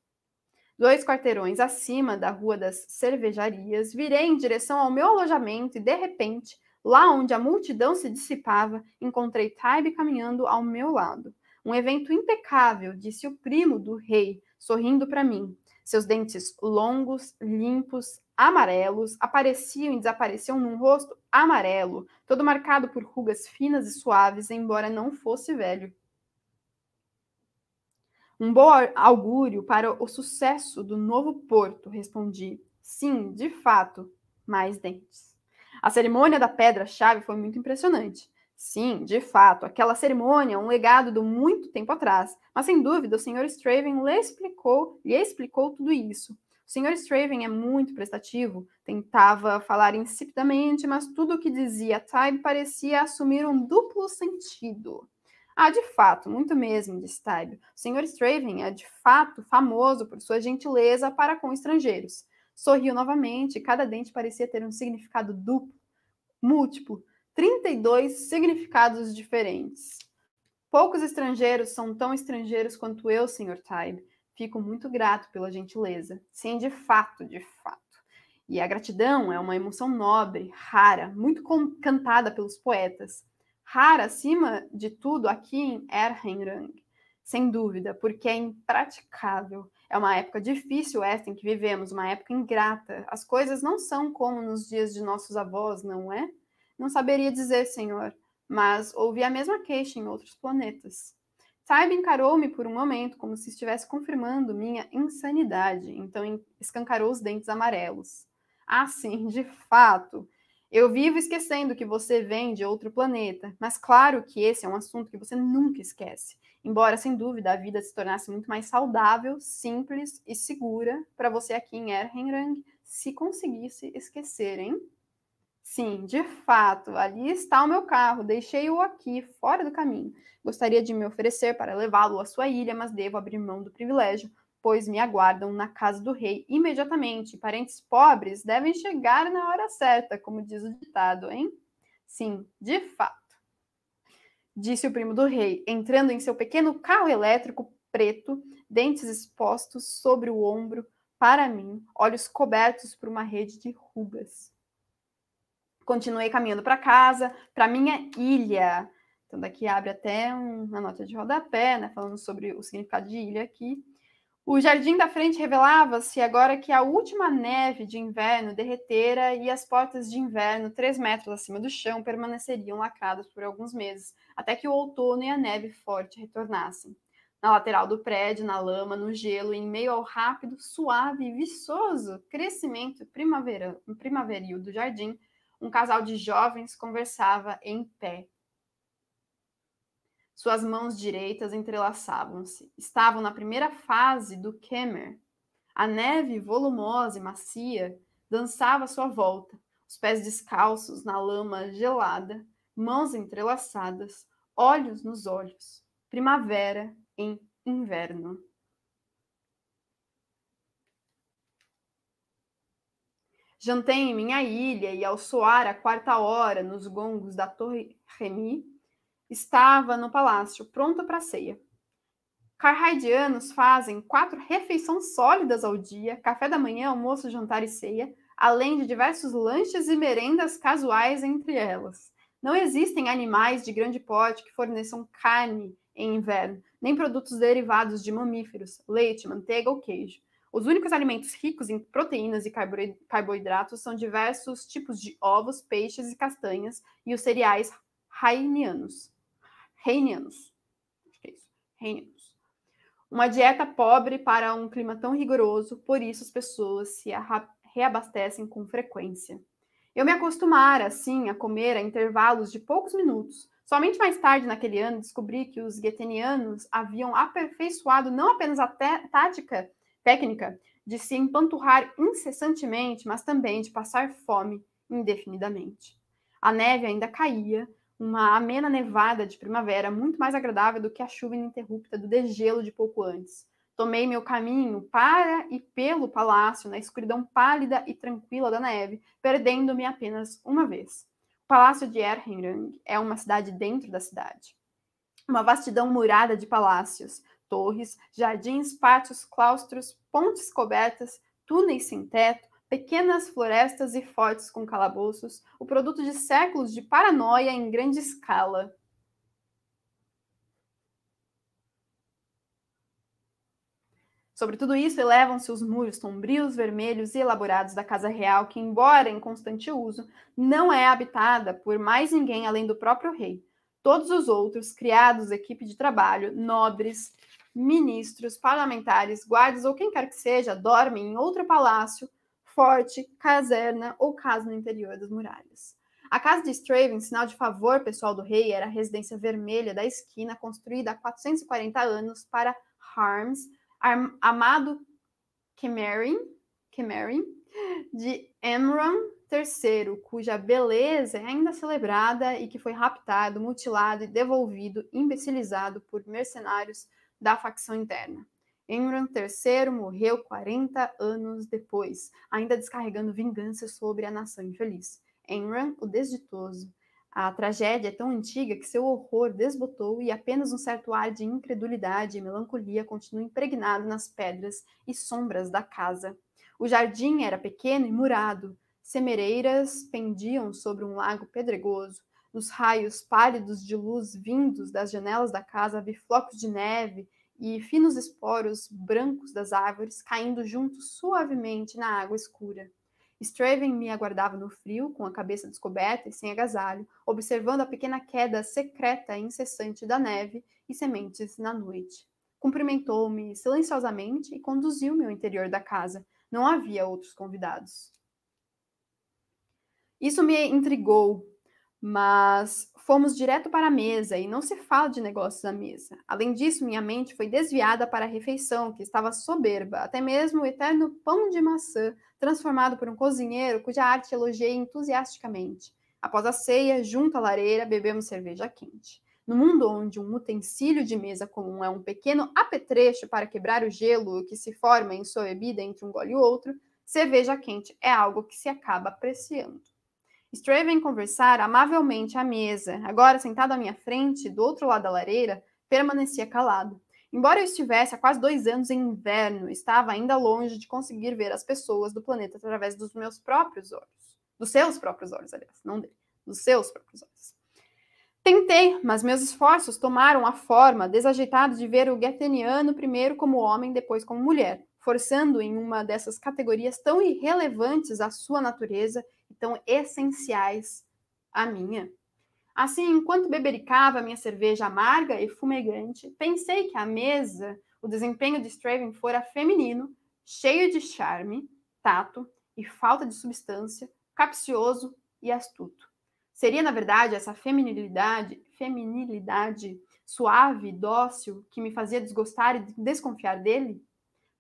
Dois quarteirões acima da Rua das Cervejarias, virei em direção ao meu alojamento e, de repente, lá onde a multidão se dissipava, encontrei Taibe caminhando ao meu lado. Um evento impecável, disse o primo do rei, sorrindo para mim. Seus dentes longos, limpos, amarelos, apareciam e desapareciam num rosto amarelo, todo marcado por rugas finas e suaves, embora não fosse velho. Um bom augúrio para o sucesso do novo porto, respondi. Sim, de fato, mais dentes. A cerimônia da pedra-chave foi muito impressionante. Sim, de fato, aquela cerimônia um legado do muito tempo atrás, mas sem dúvida o Sr. Straven lhe explicou, lhe explicou tudo isso. O Sr. Straven é muito prestativo, tentava falar insipidamente, mas tudo o que dizia Tybe parecia assumir um duplo sentido. Ah, de fato, muito mesmo, disse Tybe. O Sr. Straven é de fato famoso por sua gentileza para com estrangeiros. Sorriu novamente, cada dente parecia ter um significado duplo, múltiplo, 32 significados diferentes. Poucos estrangeiros são tão estrangeiros quanto eu, Sr. Tybe. Fico muito grato pela gentileza. Sim, de fato, de fato. E a gratidão é uma emoção nobre, rara, muito cantada pelos poetas. Rara, acima de tudo, aqui em Erhenrang. Sem dúvida, porque é impraticável. É uma época difícil esta em que vivemos, uma época ingrata. As coisas não são como nos dias de nossos avós, não é? Não saberia dizer, senhor, mas ouvi a mesma queixa em outros planetas. Saiba encarou-me por um momento, como se estivesse confirmando minha insanidade, então escancarou os dentes amarelos. Ah, sim, de fato. Eu vivo esquecendo que você vem de outro planeta, mas claro que esse é um assunto que você nunca esquece. Embora, sem dúvida, a vida se tornasse muito mais saudável, simples e segura para você aqui em Erhenrang, se conseguisse esquecer, hein? Sim, de fato, ali está o meu carro. Deixei-o aqui, fora do caminho. Gostaria de me oferecer para levá-lo à sua ilha, mas devo abrir mão do privilégio, pois me aguardam na casa do rei imediatamente. Parentes pobres devem chegar na hora certa, como diz o ditado, hein? Sim, de fato. Disse o primo do rei, entrando em seu pequeno carro elétrico preto, dentes expostos sobre o ombro para mim, olhos cobertos por uma rede de rugas. Continuei caminhando para casa, para minha ilha. Então, daqui abre até uma nota de rodapé, né, falando sobre o significado de ilha aqui. O jardim da frente revelava-se agora que a última neve de inverno derretera e as portas de inverno, três metros acima do chão, permaneceriam lacradas por alguns meses, até que o outono e a neve forte retornassem. Na lateral do prédio, na lama, no gelo, em meio ao rápido, suave e viçoso crescimento primaveril do jardim, um casal de jovens conversava em pé. Suas mãos direitas entrelaçavam-se. Estavam na primeira fase do Kemer. A neve volumosa e macia dançava à sua volta, os pés descalços na lama gelada, mãos entrelaçadas, olhos nos olhos. Primavera em inverno. Jantei em minha ilha e, ao soar a quarta hora nos gongos da Torre Remy, estava no palácio, pronto para a ceia. Carraidianos fazem quatro refeições sólidas ao dia, café da manhã, almoço, jantar e ceia, além de diversos lanches e merendas casuais entre elas. Não existem animais de grande porte que forneçam carne em inverno, nem produtos derivados de mamíferos, leite, manteiga ou queijo. Os únicos alimentos ricos em proteínas e carboidratos são diversos tipos de ovos, peixes e castanhas e os cereais rainianos. Reinianos. Acho que é isso. Uma dieta pobre para um clima tão rigoroso, por isso as pessoas se reabastecem com frequência. Eu me acostumara, assim, a comer a intervalos de poucos minutos. Somente mais tarde naquele ano descobri que os guetenianos haviam aperfeiçoado não apenas a tática técnica de se empanturrar incessantemente, mas também de passar fome indefinidamente. A neve ainda caía, uma amena nevada de primavera muito mais agradável do que a chuva ininterrupta do degelo de pouco antes. Tomei meu caminho para e pelo palácio na escuridão pálida e tranquila da neve, perdendo-me apenas uma vez. O palácio de Erhenrang é uma cidade dentro da cidade. Uma vastidão murada de palácios, torres, jardins, pátios, claustros, pontes cobertas, túneis sem teto, pequenas florestas e fortes com calabouços, o produto de séculos de paranoia em grande escala. Sobre tudo isso elevam-se os muros sombrios, vermelhos e elaborados da casa real, que, embora em constante uso, não é habitada por mais ninguém além do próprio rei. Todos os outros, criados, equipe de trabalho, nobres, ministros, parlamentares, guardas ou quem quer que seja, dormem em outro palácio, forte, caserna ou casa no interior das muralhas. A casa de Straven, sinal de favor pessoal do rei, era a residência vermelha da esquina, construída há 440 anos para Harms, amado Kemerin, Kemerin de Emran III, cuja beleza é ainda celebrada e que foi raptado, mutilado e devolvido, imbecilizado por mercenários da facção interna. Emran III morreu 40 anos depois, ainda descarregando vingança sobre a nação infeliz. Enran, o desditoso. A tragédia é tão antiga que seu horror desbotou e apenas um certo ar de incredulidade e melancolia continua impregnado nas pedras e sombras da casa. O jardim era pequeno e murado. Semereiras pendiam sobre um lago pedregoso. Nos raios pálidos de luz vindos das janelas da casa havia flocos de neve e finos esporos brancos das árvores caindo juntos suavemente na água escura. Straven me aguardava no frio, com a cabeça descoberta e sem agasalho, observando a pequena queda secreta e incessante da neve e sementes na noite. Cumprimentou-me silenciosamente e conduziu-me ao interior da casa. Não havia outros convidados. Isso me intrigou, mas fomos direto para a mesa e não se fala de negócios à mesa. Além disso, minha mente foi desviada para a refeição, que estava soberba, até mesmo o eterno pão de maçã, transformado por um cozinheiro cuja arte elogiei entusiasticamente. Após a ceia, junto à lareira, bebemos cerveja quente. No mundo onde um utensílio de mesa comum é um pequeno apetrecho para quebrar o gelo que se forma em sua bebida entre um gole e outro, cerveja quente é algo que se acaba apreciando. Straven conversar amavelmente à mesa, agora sentado à minha frente, do outro lado da lareira, permanecia calado. Embora eu estivesse há quase dois anos em inverno, estava ainda longe de conseguir ver as pessoas do planeta através dos meus próprios olhos. Dos seus próprios olhos, aliás, não dele. Dos seus próprios olhos. Tentei, mas meus esforços tomaram a forma desajeitada de ver o Geteniano primeiro como homem, depois como mulher, forçando em uma dessas categorias tão irrelevantes à sua natureza tão essenciais à minha. Assim, enquanto bebericava minha cerveja amarga e fumegante, pensei que à mesa o desempenho de Straven fora feminino, cheio de charme, tato e falta de substância, capcioso e astuto. Seria, na verdade, essa feminilidade, feminilidade suave, dócil, que me fazia desgostar e desconfiar dele?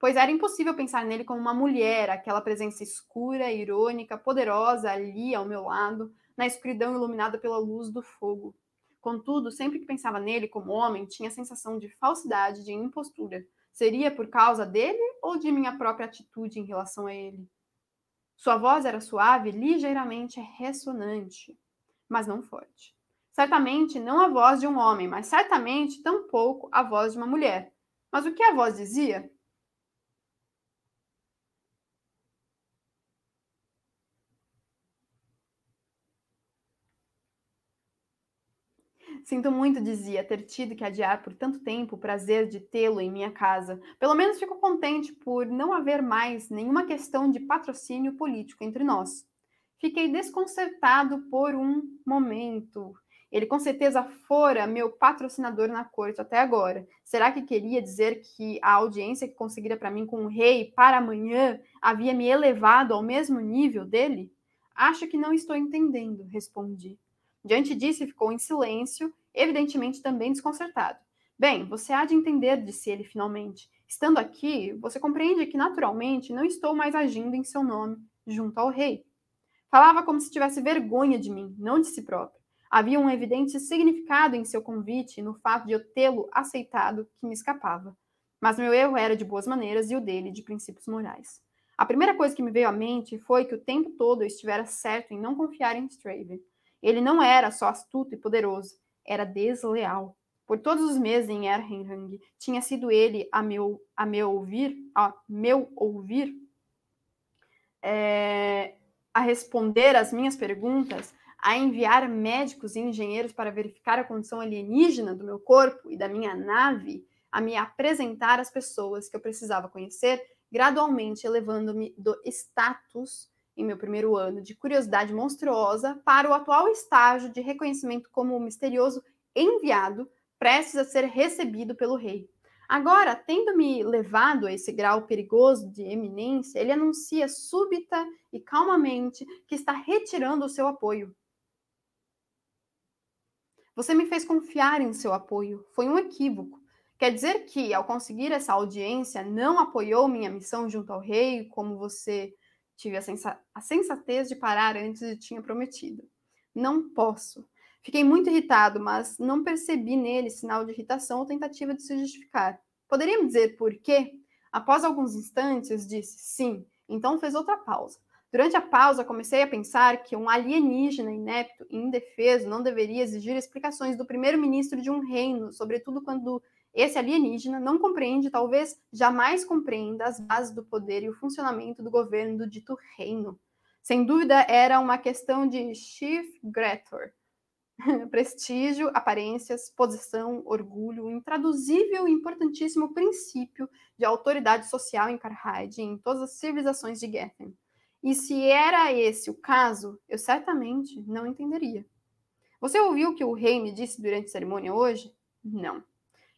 Pois era impossível pensar nele como uma mulher, aquela presença escura, irônica, poderosa ali ao meu lado, na escuridão iluminada pela luz do fogo. Contudo, sempre que pensava nele como homem, tinha a sensação de falsidade, de impostura. Seria por causa dele ou de minha própria atitude em relação a ele? Sua voz era suave, ligeiramente ressonante, mas não forte. Certamente não a voz de um homem, mas certamente tampouco a voz de uma mulher. Mas o que a voz dizia? Sinto muito, dizia, ter tido que adiar por tanto tempo o prazer de tê-lo em minha casa. Pelo menos fico contente por não haver mais nenhuma questão de patrocínio político entre nós. Fiquei desconcertado por um momento. Ele com certeza fora meu patrocinador na corte até agora. Será que queria dizer que a audiência que conseguira para mim com o rei para amanhã havia me elevado ao mesmo nível dele? Acho que não estou entendendo, respondi. Diante disso, ficou em silêncio, evidentemente também desconcertado. Bem, você há de entender, disse ele finalmente. Estando aqui, você compreende que naturalmente não estou mais agindo em seu nome, junto ao rei. Falava como se tivesse vergonha de mim, não de si próprio. Havia um evidente significado em seu convite e no fato de eu tê-lo aceitado que me escapava. Mas meu erro era de boas maneiras e o dele de princípios morais. A primeira coisa que me veio à mente foi que o tempo todo eu estivera certo em não confiar em Straven. Ele não era só astuto e poderoso, era desleal. Por todos os meses em Erhenrang, tinha sido ele a meu, a meu ouvir, a meu ouvir, é, a responder às minhas perguntas, a enviar médicos e engenheiros para verificar a condição alienígena do meu corpo e da minha nave, a me apresentar às pessoas que eu precisava conhecer, gradualmente elevando-me do status em meu primeiro ano de curiosidade monstruosa para o atual estágio de reconhecimento como misterioso enviado prestes a ser recebido pelo rei. Agora, tendo-me levado a esse grau perigoso de eminência, ele anuncia súbita e calmamente que está retirando o seu apoio. Você me fez confiar em seu apoio. Foi um equívoco. Quer dizer que, ao conseguir essa audiência, não apoiou minha missão junto ao rei, como você tive a, sensa a sensatez de parar antes e tinha prometido. Não posso. Fiquei muito irritado, mas não percebi nele sinal de irritação ou tentativa de se justificar. Poderia me dizer por quê? Após alguns instantes, disse sim, então fez outra pausa. Durante a pausa, comecei a pensar que um alienígena inepto e indefeso não deveria exigir explicações do primeiro-ministro de um reino, sobretudo quando esse alienígena não compreende, talvez jamais compreenda, as bases do poder e o funcionamento do governo do dito reino. Sem dúvida, era uma questão de Chief Gretor, prestígio, aparências, posição, orgulho, intraduzível e importantíssimo princípio de autoridade social em Karhide e em todas as civilizações de Gethen. E se era esse o caso, eu certamente não entenderia. Você ouviu o que o rei me disse durante a cerimônia hoje? Não.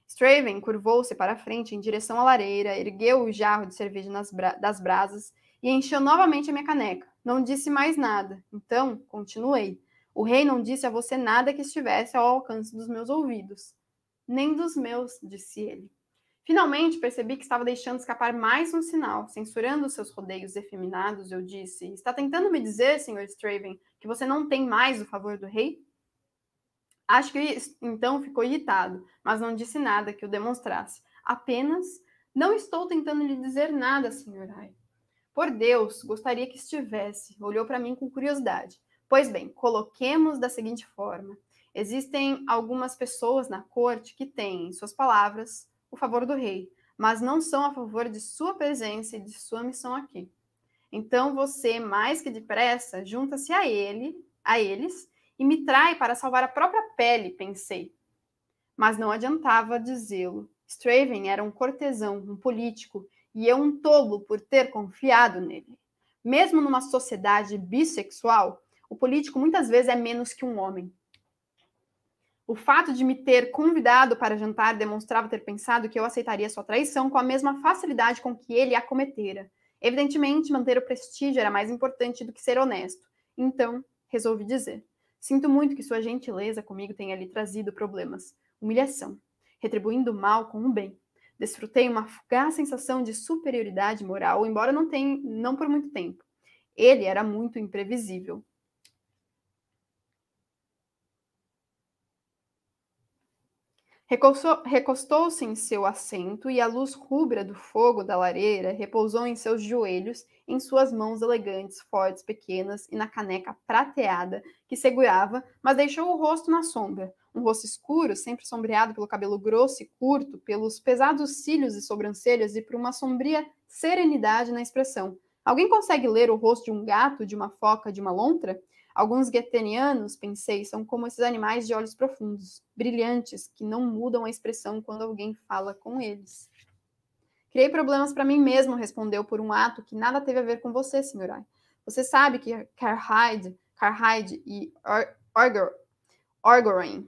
Straven curvou-se para frente em direção à lareira, ergueu o jarro de cerveja bra das brasas e encheu novamente a minha caneca. Não disse mais nada. Então, continuei. O rei não disse a você nada que estivesse ao alcance dos meus ouvidos. Nem dos meus, disse ele. Finalmente percebi que estava deixando escapar mais um sinal. Censurando seus rodeios efeminados, eu disse: Está tentando me dizer, Sr. Straven, que você não tem mais o favor do rei? Acho que então ficou irritado, mas não disse nada que o demonstrasse. Apenas: Não estou tentando lhe dizer nada, Sr. Ai. Por Deus, gostaria que estivesse. Olhou para mim com curiosidade. Pois bem, coloquemos da seguinte forma: existem algumas pessoas na corte que têm, em suas palavras, o favor do rei, mas não são a favor de sua presença e de sua missão aqui. Então você, mais que depressa, junta-se a ele, a eles, e me trai para salvar a própria pele, pensei. Mas não adiantava dizê-lo. Straven era um cortesão, um político, e eu um tolo por ter confiado nele. Mesmo numa sociedade bissexual, o político muitas vezes é menos que um homem. O fato de me ter convidado para jantar demonstrava ter pensado que eu aceitaria sua traição com a mesma facilidade com que ele a cometera. Evidentemente, manter o prestígio era mais importante do que ser honesto. Então, resolvi dizer: Sinto muito que sua gentileza comigo tenha lhe trazido problemas, humilhação, retribuindo o mal com o bem. Desfrutei uma fugaz sensação de superioridade moral, embora não, tenha, não por muito tempo. Ele era muito imprevisível. Recostou-se em seu assento e a luz rubra do fogo da lareira repousou em seus joelhos, em suas mãos elegantes, fortes, pequenas e na caneca prateada que segurava, mas deixou o rosto na sombra. Um rosto escuro, sempre sombreado pelo cabelo grosso e curto, pelos pesados cílios e sobrancelhas e por uma sombria serenidade na expressão. Alguém consegue ler o rosto de um gato, de uma foca, de uma lontra? Alguns guetenianos, pensei, são como esses animais de olhos profundos, brilhantes, que não mudam a expressão quando alguém fala com eles. Criei problemas para mim mesmo, respondeu por um ato que nada teve a ver com você, senhorai. Você sabe que Carhide, Carhide e Orgor, Orgorin,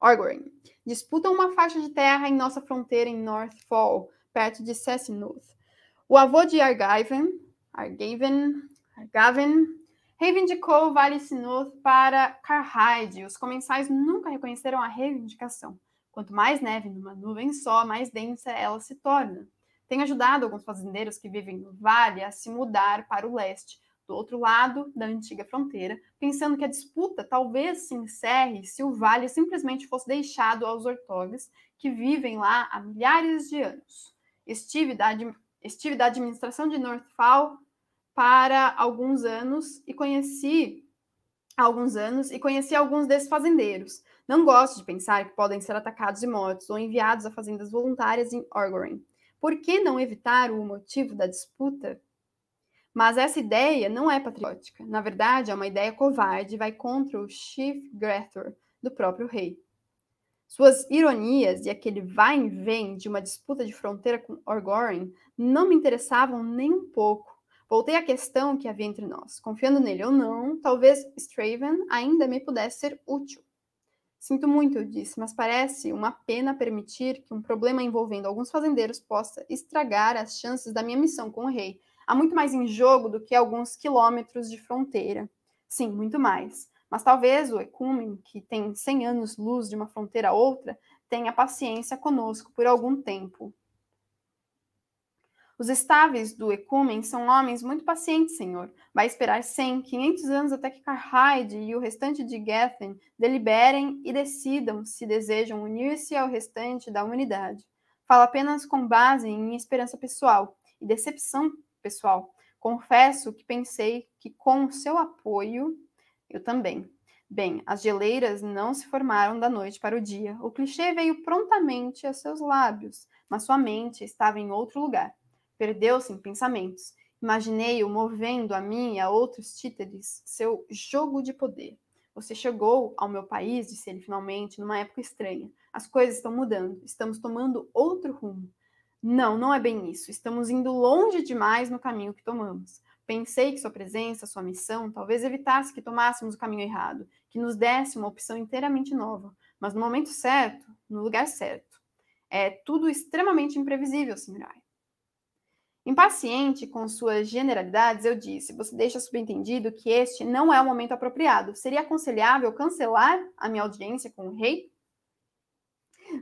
Orgorin disputam uma faixa de terra em nossa fronteira em Northfall, perto de Sessinuth. O avô de Argaven, Argaven, Argaven reivindicou o Vale Sinuth para Carhide. Os comensais nunca reconheceram a reivindicação. Quanto mais neve numa nuvem só, mais densa ela se torna. Tem ajudado alguns fazendeiros que vivem no vale a se mudar para o leste, do outro lado da antiga fronteira, pensando que a disputa talvez se encerre se o vale simplesmente fosse deixado aos ortogs que vivem lá há milhares de anos. Estive da, estive da administração de Northfall para alguns anos e conheci alguns anos e conheci alguns desses fazendeiros. Não gosto de pensar que podem ser atacados e mortos ou enviados a fazendas voluntárias em Orgorin. Por que não evitar o motivo da disputa? Mas essa ideia não é patriótica. Na verdade, é uma ideia covarde e vai contra o Chief Gretor do próprio rei. Suas ironias e aquele vai e vem de uma disputa de fronteira com Orgorin não me interessavam nem um pouco. Voltei à questão que havia entre nós. Confiando nele ou não, talvez Straven ainda me pudesse ser útil. Sinto muito, eu disse, mas parece uma pena permitir que um problema envolvendo alguns fazendeiros possa estragar as chances da minha missão com o rei. Há muito mais em jogo do que alguns quilômetros de fronteira. Sim, muito mais. Mas talvez o Ecumen, que tem 100 anos-luz de uma fronteira a outra, tenha paciência conosco por algum tempo. Os estáveis do Ecumen são homens muito pacientes, senhor. Vai esperar 100, 500 anos até que Carhide e o restante de Gethen deliberem e decidam se desejam unir-se ao restante da humanidade. Falo apenas com base em esperança pessoal e decepção pessoal. Confesso que pensei que com o seu apoio, eu também. Bem, as geleiras não se formaram da noite para o dia. O clichê veio prontamente a seus lábios, mas sua mente estava em outro lugar. Perdeu-se em pensamentos. Imaginei-o movendo a mim e a outros títeres seu jogo de poder. Você chegou ao meu país, disse ele finalmente, numa época estranha. As coisas estão mudando, estamos tomando outro rumo. Não, não é bem isso. Estamos indo longe demais no caminho que tomamos. Pensei que sua presença, sua missão, talvez evitasse que tomássemos o caminho errado, que nos desse uma opção inteiramente nova, mas no momento certo, no lugar certo. É tudo extremamente imprevisível, Sr. Impaciente com suas generalidades, eu disse: você deixa subentendido que este não é o momento apropriado. Seria aconselhável cancelar a minha audiência com o rei?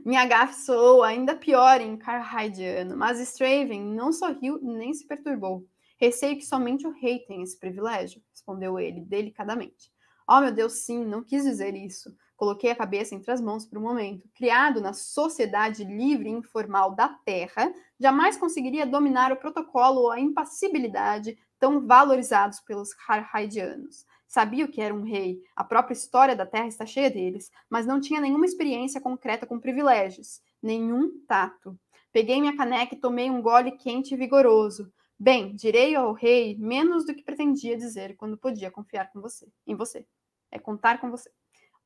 Minha gafe soou ainda pior em Carhaidiano, mas Straven não sorriu nem se perturbou. Receio que somente o rei tenha esse privilégio, respondeu ele delicadamente. Oh, meu Deus, sim, não quis dizer isso. Coloquei a cabeça entre as mãos por um momento. Criado na sociedade livre e informal da Terra, jamais conseguiria dominar o protocolo ou a impassibilidade tão valorizados pelos Harhaidianos. Sabia o que era um rei, a própria história da Terra está cheia deles, mas não tinha nenhuma experiência concreta com privilégios, nenhum tato. Peguei minha caneca e tomei um gole quente e vigoroso. Bem, direi ao rei menos do que pretendia dizer quando podia confiar com você, em você. É contar com você.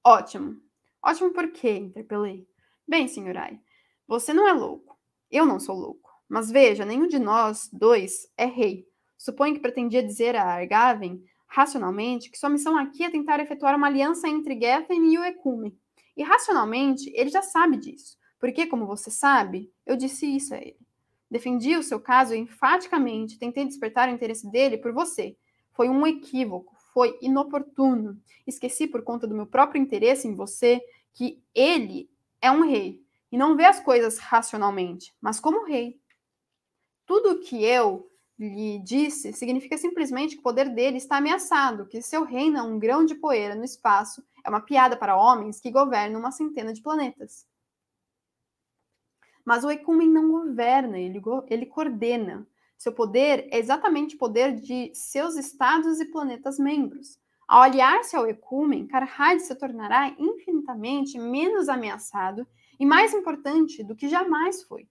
Ótimo. Ótimo por quê? Interpelei. Bem, senhorai, você não é louco. Eu não sou louco. Mas veja, nenhum de nós dois é rei. Suponho que pretendia dizer a Argaven, racionalmente, que sua missão aqui é tentar efetuar uma aliança entre Gethen e o Ecume. E racionalmente, ele já sabe disso. Porque, como você sabe, eu disse isso a ele. Defendi o seu caso enfaticamente, tentei despertar o interesse dele por você. Foi um equívoco, foi inoportuno. Esqueci por conta do meu próprio interesse em você que ele é um rei e não vê as coisas racionalmente, mas como rei. Tudo o que eu lhe disse significa simplesmente que o poder dele está ameaçado, que seu reino é um grão de poeira no espaço, é uma piada para homens que governam uma centena de planetas. Mas o Ecumen não governa, ele, ele coordena. Seu poder é exatamente o poder de seus estados e planetas membros. Ao aliar-se ao Ecumen, Karhad se tornará infinitamente menos ameaçado e mais importante do que jamais foi.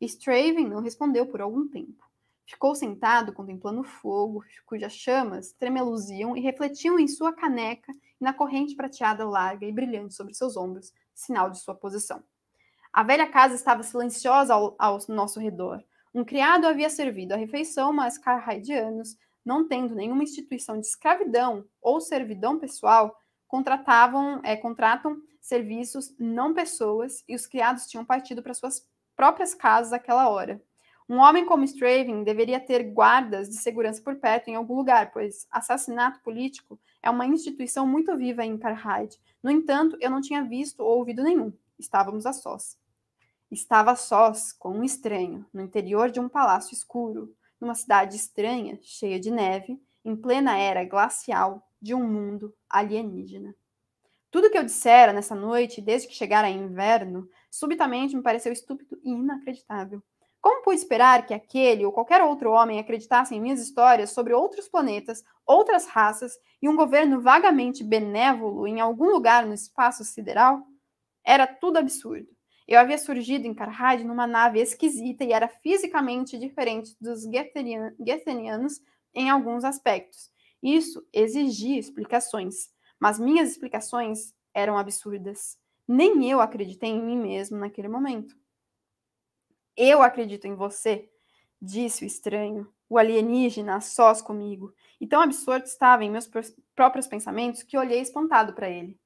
Straven não respondeu por algum tempo. Ficou sentado contemplando o fogo, cujas chamas tremeluziam e refletiam em sua caneca e na corrente prateada larga e brilhante sobre seus ombros, sinal de sua posição. A velha casa estava silenciosa ao, ao nosso redor. Um criado havia servido a refeição, mas carraidianos, não tendo nenhuma instituição de escravidão ou servidão pessoal, contratavam, é, contratam serviços não pessoas e os criados tinham partido para suas próprias casas àquela hora. Um homem como Straven deveria ter guardas de segurança por perto em algum lugar, pois assassinato político é uma instituição muito viva em Carhide. No entanto, eu não tinha visto ou ouvido nenhum. Estávamos a sós. Estava sós com um estranho, no interior de um palácio escuro, numa cidade estranha, cheia de neve, em plena era glacial de um mundo alienígena. Tudo que eu dissera nessa noite, desde que chegara inverno, subitamente me pareceu estúpido e inacreditável. Como pude esperar que aquele ou qualquer outro homem acreditasse em minhas histórias sobre outros planetas, outras raças e um governo vagamente benévolo em algum lugar no espaço sideral? Era tudo absurdo. Eu havia surgido em Karhad numa nave esquisita e era fisicamente diferente dos Gethenianos em alguns aspectos. Isso exigia explicações, mas minhas explicações eram absurdas. Nem eu acreditei em mim mesmo naquele momento. Eu acredito em você, disse o estranho, o alienígena a sós comigo, e tão absorto estava em meus próprios pensamentos que olhei espantado para ele.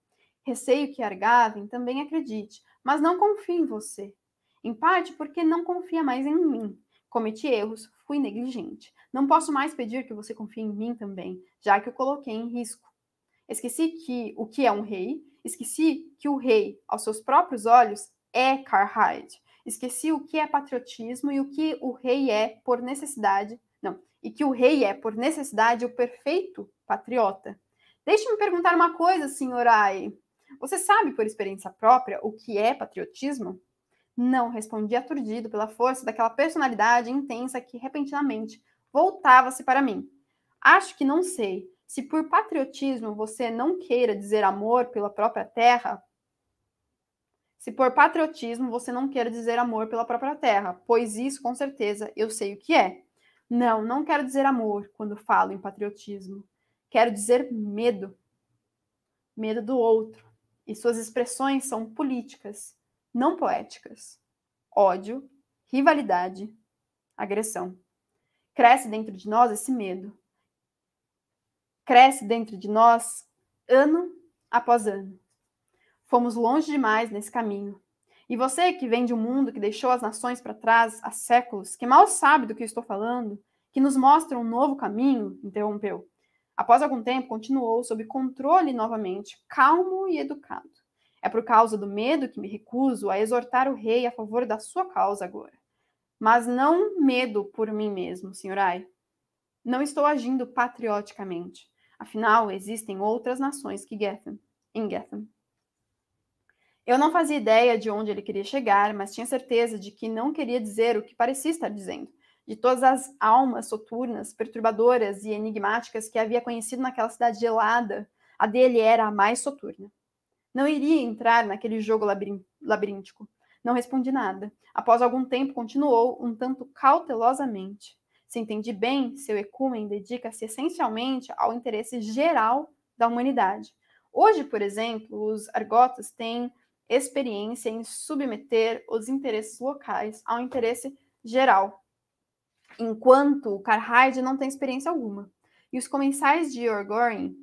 Receio que Argavin também acredite, mas não confio em você. Em parte porque não confia mais em mim. Cometi erros, fui negligente. Não posso mais pedir que você confie em mim também, já que o coloquei em risco. Esqueci que o que é um rei, esqueci que o rei, aos seus próprios olhos, é Carhide. Esqueci o que é patriotismo e o que o rei é por necessidade, não, e que o rei é por necessidade o perfeito patriota. Deixe-me perguntar uma coisa, senhor Ai. Você sabe por experiência própria o que é patriotismo? Não, respondi aturdido pela força daquela personalidade intensa que repentinamente voltava-se para mim. Acho que não sei. Se por patriotismo você não queira dizer amor pela própria terra, se por patriotismo você não queira dizer amor pela própria terra, pois isso com certeza eu sei o que é. Não, não quero dizer amor quando falo em patriotismo. Quero dizer medo. Medo do outro. E suas expressões são políticas não poéticas: ódio, rivalidade, agressão. Cresce dentro de nós esse medo. Cresce dentro de nós ano após ano. Fomos longe demais nesse caminho. E você que vem de um mundo que deixou as nações para trás há séculos, que mal sabe do que estou falando, que nos mostra um novo caminho, interrompeu. Após algum tempo, continuou sob controle novamente, calmo e educado. É por causa do medo que me recuso a exortar o rei a favor da sua causa agora. Mas não medo por mim mesmo, senhor Ai. Não estou agindo patrioticamente. Afinal, existem outras nações que Gethem, em Gethem. Eu não fazia ideia de onde ele queria chegar, mas tinha certeza de que não queria dizer o que parecia estar dizendo. De todas as almas soturnas, perturbadoras e enigmáticas que havia conhecido naquela cidade gelada, a dele era a mais soturna. Não iria entrar naquele jogo labiríntico. Não respondi nada. Após algum tempo, continuou, um tanto cautelosamente. Se entendi bem, seu ecumen dedica-se essencialmente ao interesse geral da humanidade. Hoje, por exemplo, os argotas têm experiência em submeter os interesses locais ao interesse geral, enquanto o Karhide não tem experiência alguma. E os comensais de Orgorin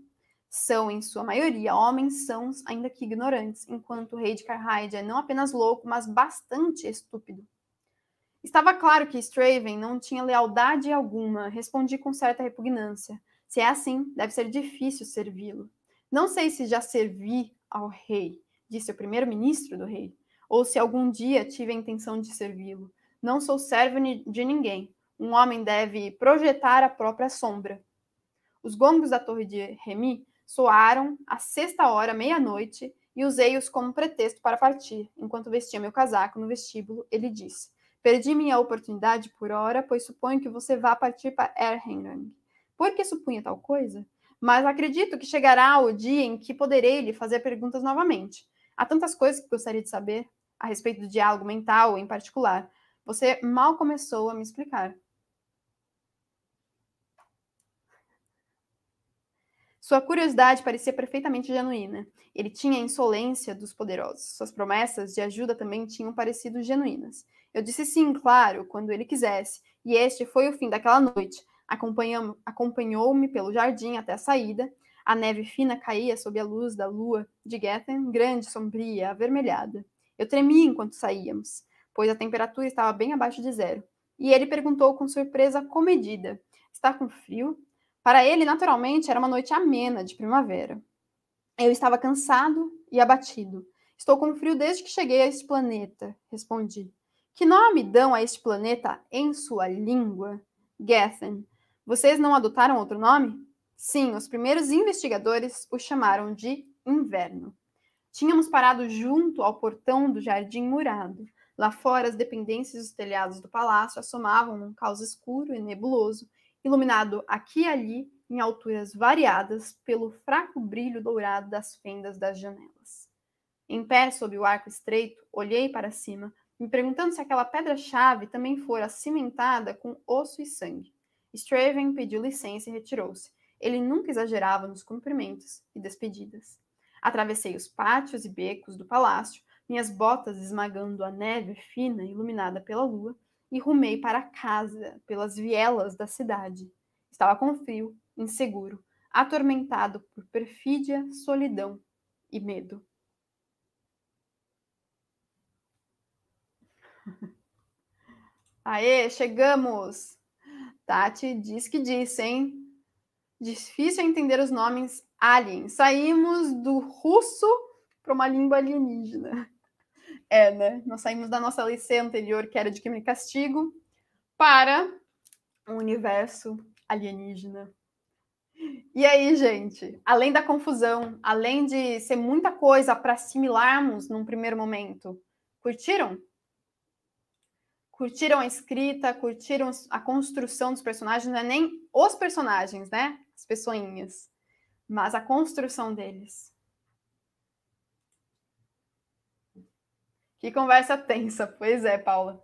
são, em sua maioria, homens sãos, ainda que ignorantes, enquanto o rei de Carhide é não apenas louco, mas bastante estúpido. Estava claro que Straven não tinha lealdade alguma, respondi com certa repugnância. Se é assim, deve ser difícil servi-lo. Não sei se já servi ao rei, disse o primeiro-ministro do rei, ou se algum dia tive a intenção de servi-lo. Não sou servo de ninguém. Um homem deve projetar a própria sombra. Os gongos da torre de Remy soaram à sexta hora, meia-noite, e usei-os como pretexto para partir. Enquanto vestia meu casaco no vestíbulo, ele disse: Perdi minha oportunidade por hora, pois suponho que você vá partir para Erhenrang. Por que supunha tal coisa? Mas acredito que chegará o dia em que poderei lhe fazer perguntas novamente. Há tantas coisas que gostaria de saber a respeito do diálogo mental, em particular. Você mal começou a me explicar. Sua curiosidade parecia perfeitamente genuína. Ele tinha a insolência dos poderosos. Suas promessas de ajuda também tinham parecido genuínas. Eu disse sim, claro, quando ele quisesse, e este foi o fim daquela noite. Acompanhou-me pelo jardim até a saída. A neve fina caía sob a luz da lua de Gethen, grande, sombria, avermelhada. Eu tremia enquanto saíamos, pois a temperatura estava bem abaixo de zero. E ele perguntou com surpresa comedida: Está com frio? Para ele, naturalmente, era uma noite amena de primavera. Eu estava cansado e abatido. Estou com frio desde que cheguei a este planeta, respondi. Que nome dão a este planeta em sua língua? Gethen. Vocês não adotaram outro nome? Sim, os primeiros investigadores o chamaram de Inverno. Tínhamos parado junto ao portão do jardim murado. Lá fora, as dependências dos telhados do palácio assomavam num caos escuro e nebuloso, iluminado aqui e ali em alturas variadas pelo fraco brilho dourado das fendas das janelas. Em pé sob o arco estreito, olhei para cima, me perguntando se aquela pedra-chave também fora cimentada com osso e sangue. Straven pediu licença e retirou-se. Ele nunca exagerava nos cumprimentos e despedidas. Atravessei os pátios e becos do palácio, minhas botas esmagando a neve fina iluminada pela lua, e rumei para casa pelas vielas da cidade. Estava com frio, inseguro, atormentado por perfídia, solidão e medo. Aê, chegamos! Tati diz que disse, hein? Difícil entender os nomes alien. Saímos do russo para uma língua alienígena. É, né? Nós saímos da nossa licença anterior, que era de crime e castigo, para um universo alienígena. E aí, gente, além da confusão, além de ser muita coisa para assimilarmos num primeiro momento, curtiram? Curtiram a escrita, curtiram a construção dos personagens, não é nem os personagens, né? As pessoinhas, mas a construção deles. Que conversa tensa. Pois é, Paula.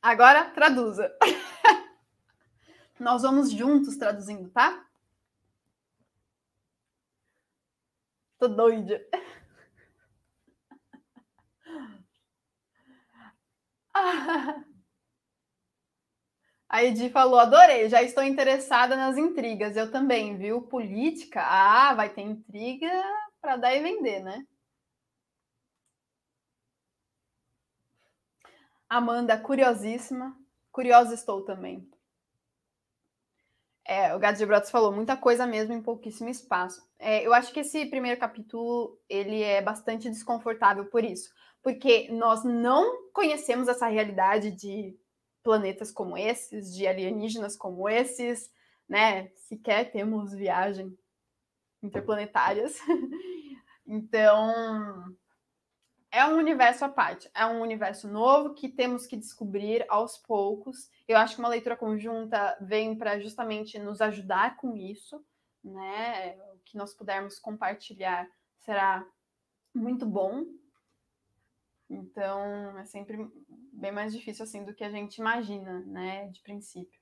Agora traduza. Nós vamos juntos traduzindo, tá? Tô doida. A Edi falou: adorei, já estou interessada nas intrigas. Eu também, viu? Política, ah, vai ter intriga para dar e vender, né? Amanda, curiosíssima. Curiosa estou também. É, o Gato de Brotas falou muita coisa mesmo em pouquíssimo espaço. É, eu acho que esse primeiro capítulo ele é bastante desconfortável por isso, porque nós não conhecemos essa realidade de planetas como esses, de alienígenas como esses, né? Sequer temos viagem interplanetárias. então, é um universo à parte, é um universo novo que temos que descobrir aos poucos. Eu acho que uma leitura conjunta vem para justamente nos ajudar com isso, né? O que nós pudermos compartilhar será muito bom. Então, é sempre bem mais difícil assim do que a gente imagina, né, de princípio.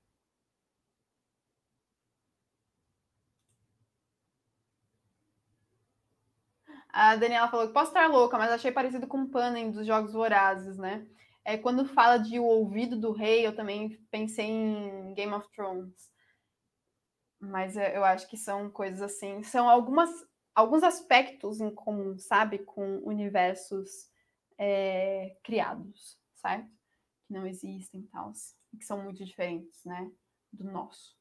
A Daniela falou que posso estar louca, mas achei parecido com o Panem dos Jogos Vorazes, né? É, quando fala de o ouvido do rei, eu também pensei em Game of Thrones. Mas eu acho que são coisas assim, são algumas alguns aspectos em comum, sabe, com universos é, criados, certo? Que não existem e tal, que são muito diferentes, né, do nosso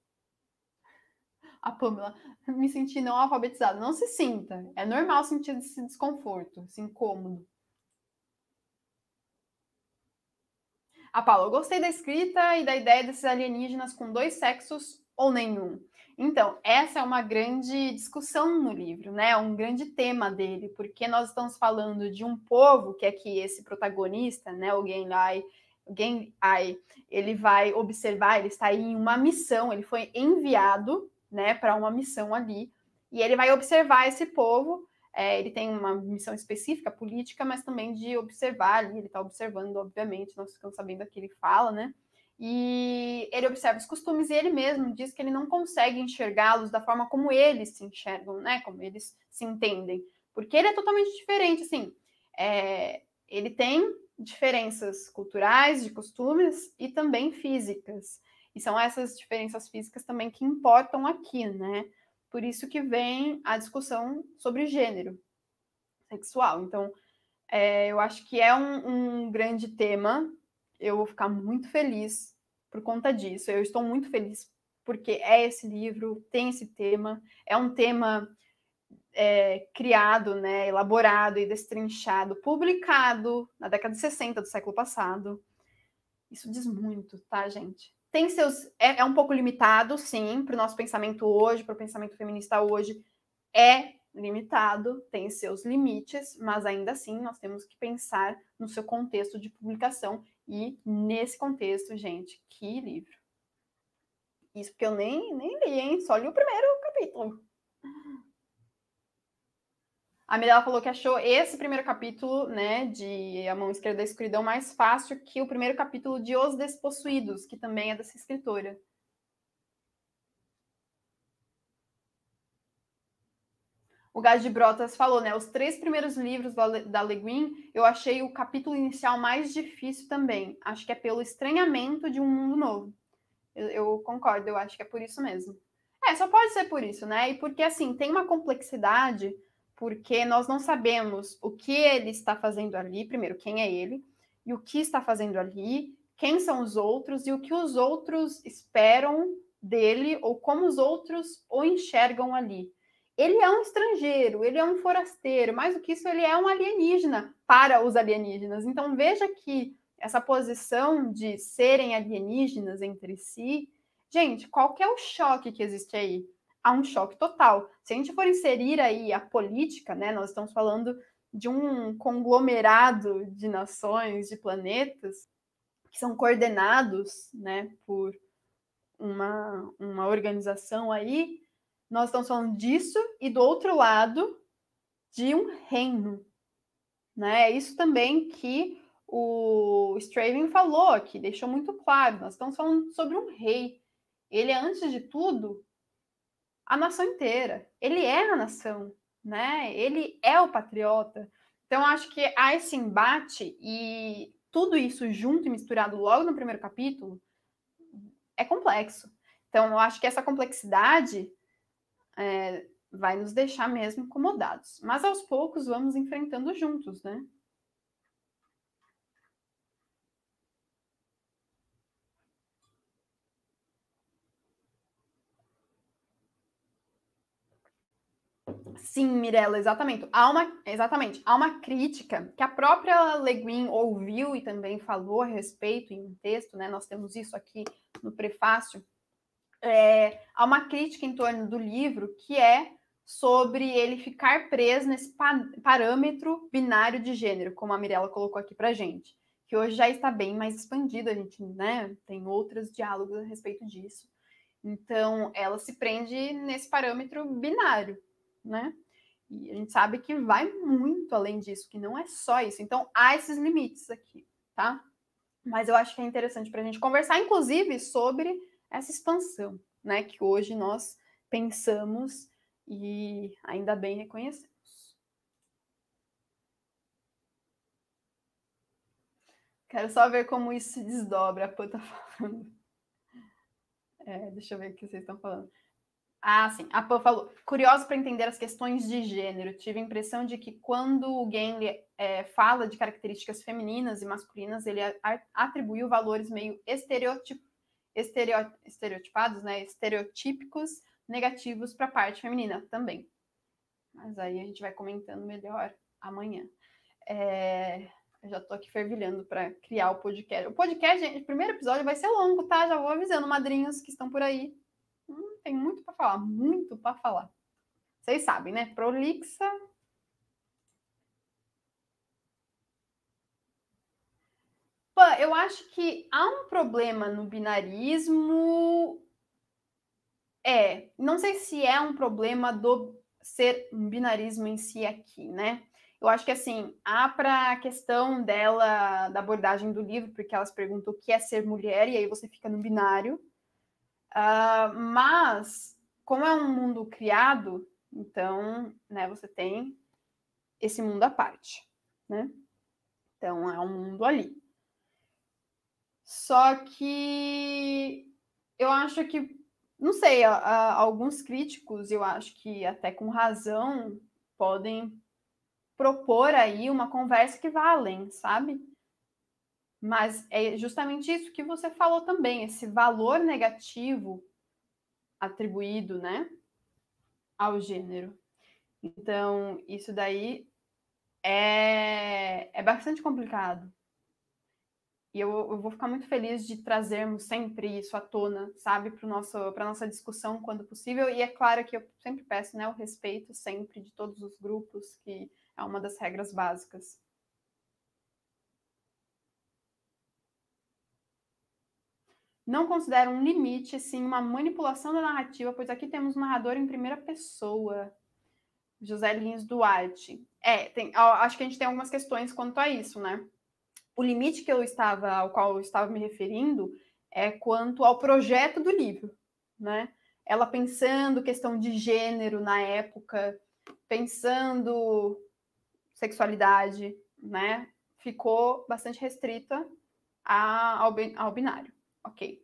a Pamela, me senti não alfabetizada. Não se sinta. É normal sentir esse desconforto, esse incômodo. A Paula, eu gostei da escrita e da ideia desses alienígenas com dois sexos ou nenhum. Então, essa é uma grande discussão no livro, né? Um grande tema dele, porque nós estamos falando de um povo que é que esse protagonista, né, o Genlai, o Genai, ele vai observar, ele está em uma missão, ele foi enviado né, para uma missão ali. E ele vai observar esse povo. É, ele tem uma missão específica, política, mas também de observar ali. Ele está observando, obviamente, nós ficamos sabendo que ele fala, né? E ele observa os costumes e ele mesmo diz que ele não consegue enxergá-los da forma como eles se enxergam, né? Como eles se entendem. Porque ele é totalmente diferente, assim. É, ele tem diferenças culturais, de costumes e também físicas. E são essas diferenças físicas também que importam aqui, né? Por isso que vem a discussão sobre gênero sexual. Então, é, eu acho que é um, um grande tema. Eu vou ficar muito feliz por conta disso. Eu estou muito feliz porque é esse livro, tem esse tema, é um tema é, criado, né, elaborado e destrinchado, publicado na década de 60 do século passado. Isso diz muito, tá, gente? tem seus. É, é um pouco limitado, sim, para o nosso pensamento hoje, para o pensamento feminista hoje. É limitado, tem seus limites, mas ainda assim nós temos que pensar no seu contexto de publicação. E nesse contexto, gente, que livro. Isso porque eu nem, nem li, hein? Só li o primeiro capítulo. A Mirella falou que achou esse primeiro capítulo, né, de A Mão Esquerda da Escuridão, mais fácil que o primeiro capítulo de Os Despossuídos, que também é dessa escritora. O Gás de Brotas falou, né? Os três primeiros livros da, da Le Guin, eu achei o capítulo inicial mais difícil também. Acho que é pelo estranhamento de um mundo novo. Eu, eu, concordo, eu acho que é por isso mesmo. É, só pode ser por isso, né? E porque, assim, tem uma complexidade, porque nós não sabemos o que ele está fazendo ali, primeiro, quem é ele, e o que está fazendo ali, quem são os outros, e o que os outros esperam dele, ou como os outros o enxergam ali. Ele é um estrangeiro, ele é um forasteiro, mais do que isso, ele é um alienígena para os alienígenas. Então, veja que essa posição de serem alienígenas entre si, gente, qual que é o choque que existe aí? Há um choque total. Se a gente for inserir aí a política, né, nós estamos falando de um conglomerado de nações, de planetas, que são coordenados, né, por uma, uma organização aí, nós estamos falando disso e do outro lado de um reino, né? É isso também que o Straven falou aqui, deixou muito claro. Nós estamos falando sobre um rei. Ele é, antes de tudo, a nação inteira. Ele é a nação, né? Ele é o patriota. Então, acho que há esse embate e tudo isso junto e misturado logo no primeiro capítulo é complexo. Então, eu acho que essa complexidade é, vai nos deixar mesmo incomodados. Mas aos poucos vamos enfrentando juntos, né? Sim, Mirella, exatamente. Há uma, exatamente. Há uma crítica que a própria Le Guin ouviu e também falou a respeito em um texto, né? Nós temos isso aqui no prefácio. É, há uma crítica em torno do livro que é sobre ele ficar preso nesse pa parâmetro binário de gênero, como a Mirella colocou aqui para gente, que hoje já está bem mais expandido, a gente né, tem outros diálogos a respeito disso. Então, ela se prende nesse parâmetro binário, né? E a gente sabe que vai muito além disso, que não é só isso. Então, há esses limites aqui, tá? Mas eu acho que é interessante para a gente conversar, inclusive, sobre essa expansão, né? Que hoje nós pensamos e ainda bem reconhecemos. Quero só ver como isso se desdobra, a Pô tá falando. É, deixa eu ver o que vocês estão falando. Ah, sim. A Pan falou. Curioso para entender as questões de gênero. Tive a impressão de que quando o Gengli é, fala de características femininas e masculinas, ele atribuiu valores meio estereotip, estereo, estereotipados, né? Estereotípicos negativos para a parte feminina também. Mas aí a gente vai comentando melhor amanhã. É, eu já estou aqui fervilhando para criar o podcast. O podcast, gente, o primeiro episódio vai ser longo, tá? Já vou avisando, madrinhos que estão por aí Hum, tem muito para falar, muito para falar. Vocês sabem, né? Prolixa. Eu acho que há um problema no binarismo. É, não sei se é um problema do ser um binarismo em si aqui, né? Eu acho que assim, há para a questão dela, da abordagem do livro, porque elas perguntam o que é ser mulher, e aí você fica no binário. Uh, mas, como é um mundo criado, então, né, você tem esse mundo à parte, né? Então, é um mundo ali. Só que eu acho que, não sei, a, a, alguns críticos, eu acho que até com razão, podem propor aí uma conversa que vá além, sabe? Mas é justamente isso que você falou também, esse valor negativo atribuído, né, ao gênero. Então, isso daí é, é bastante complicado. E eu, eu, vou ficar muito feliz de trazermos sempre isso à tona, sabe, para a nossa discussão quando possível. E é claro que eu sempre peço né, o respeito sempre de todos os grupos, que é uma das regras básicas. Não considero um limite, sim uma manipulação da narrativa, pois aqui temos um narrador em primeira pessoa, José Lins Duarte. É, tem, acho que a gente tem algumas questões quanto a isso, né? O limite que eu estava, ao qual eu estava me referindo, é quanto ao projeto do livro, né? Ela pensando questão de gênero na época, pensando sexualidade, né? Ficou bastante restrita ao, ao binário. Ok.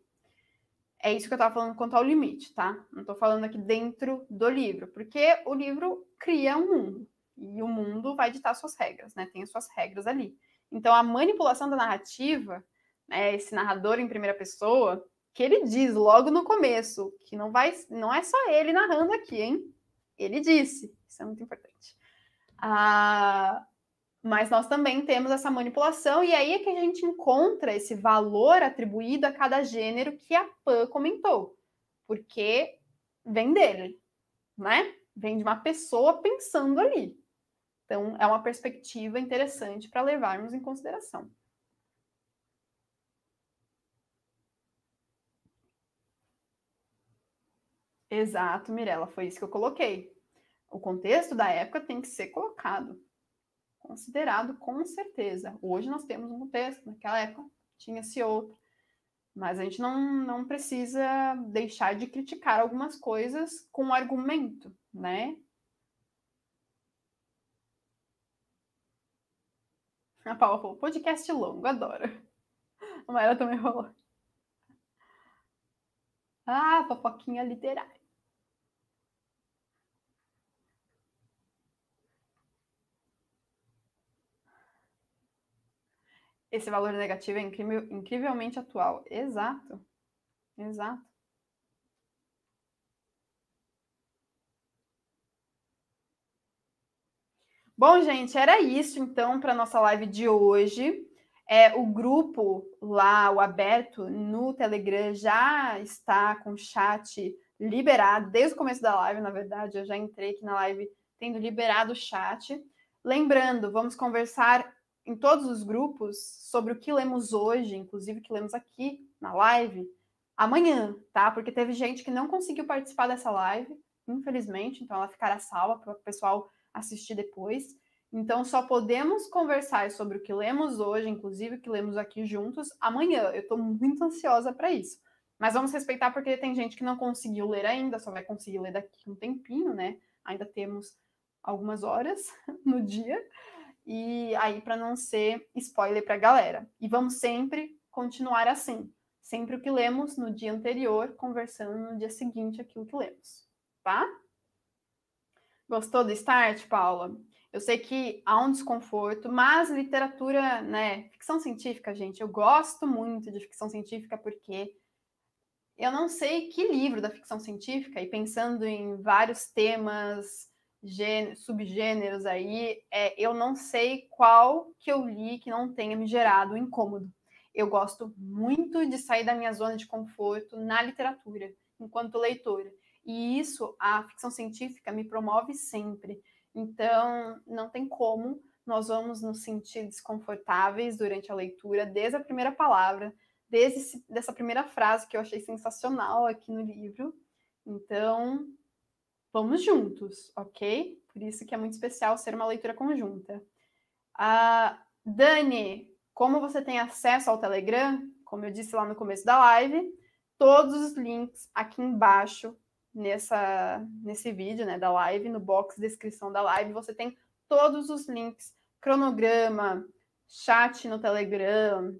É isso que eu estava falando quanto ao limite, tá? Não estou falando aqui dentro do livro, porque o livro cria um mundo e o mundo vai ditar suas regras, né? Tem suas regras ali. Então, a manipulação da narrativa, né, esse narrador em primeira pessoa, que ele diz logo no começo que não vai, não é só ele narrando aqui, hein? Ele disse, isso é muito importante. Ah, mas nós também temos essa manipulação, e aí é que a gente encontra esse valor atribuído a cada gênero que a Pan comentou, porque vem dele, né? Vem de uma pessoa pensando ali. Então, é uma perspectiva interessante para levarmos em consideração. Exato, Mirella, foi isso que eu coloquei. O contexto da época tem que ser colocado, considerado com certeza. Hoje nós temos um contexto, naquela época tinha-se outro. Mas a gente não, não precisa deixar de criticar algumas coisas com argumento, né? A Paula falou, podcast longo, adoro. A Maera também falou. Ah, fofoquinha literária. Esse valor negativo é incrivelmente atual. Exato. Exato. Bom, gente, era isso então para nossa live de hoje. É, o grupo lá, o aberto no Telegram, já está com chat liberado desde o começo da live, na verdade. Eu já entrei aqui na live tendo liberado o chat. Lembrando, vamos conversar em todos os grupos sobre o que lemos hoje, inclusive o que lemos aqui na live, amanhã, tá? Porque teve gente que não conseguiu participar dessa live, infelizmente, então ela ficará salva para o pessoal assistir depois. Então, só podemos conversar sobre o que lemos hoje, inclusive o que lemos aqui juntos, amanhã. Eu estou muito ansiosa para isso. Mas vamos respeitar porque tem gente que não conseguiu ler ainda, só vai conseguir ler daqui um tempinho, né? Ainda temos algumas horas no dia e aí para não ser spoiler para a galera. E vamos sempre continuar assim, sempre o que lemos no dia anterior, conversando no dia seguinte aquilo que lemos, tá? Gostou do start, Paula? Eu sei que há um desconforto, mas literatura, né, ficção científica, gente, eu gosto muito de ficção científica porque eu não sei que livro da ficção científica, e pensando em vários temas gêneros, subgêneros aí, é, eu não sei qual que eu li que não tenha me gerado incômodo. Eu gosto muito de sair da minha zona de conforto na literatura, enquanto leitora. E isso a ficção científica me promove sempre. Então, não tem como nós vamos nos sentir desconfortáveis durante a leitura, desde a primeira palavra, desde dessa primeira frase que eu achei sensacional aqui no livro. Então, vamos juntos, ok? Por isso que é muito especial ser uma leitura conjunta. Uh, Dani, como você tem acesso ao Telegram, como eu disse lá no começo da live, todos os links aqui embaixo nessa, nesse vídeo né, da live, no box de descrição da live, você tem todos os links, cronograma, chat no Telegram,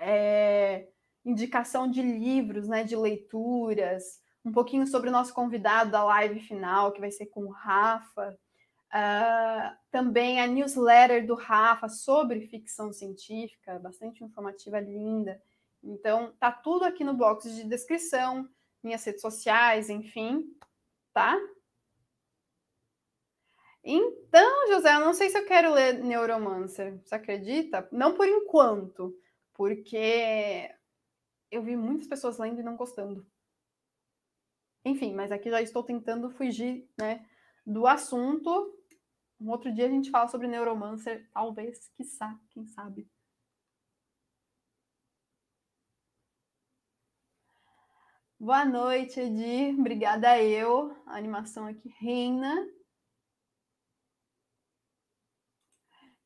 é, indicação de livros, né, de leituras, um pouquinho sobre o nosso convidado da live final, que vai ser com o Rafa. Uh, também a newsletter do Rafa sobre ficção científica, bastante informativa, linda. Então, tá tudo aqui no box de descrição, minhas redes sociais, enfim, tá? Então, José, eu não sei se eu quero ler Neuromancer, você acredita? Não por enquanto, porque eu vi muitas pessoas lendo e não gostando. Enfim, mas aqui já estou tentando fugir né, do assunto. Um outro dia a gente fala sobre Neuromancer, talvez, quiçá, quem sabe. Boa noite, Edi. Obrigada eu. A animação aqui reina.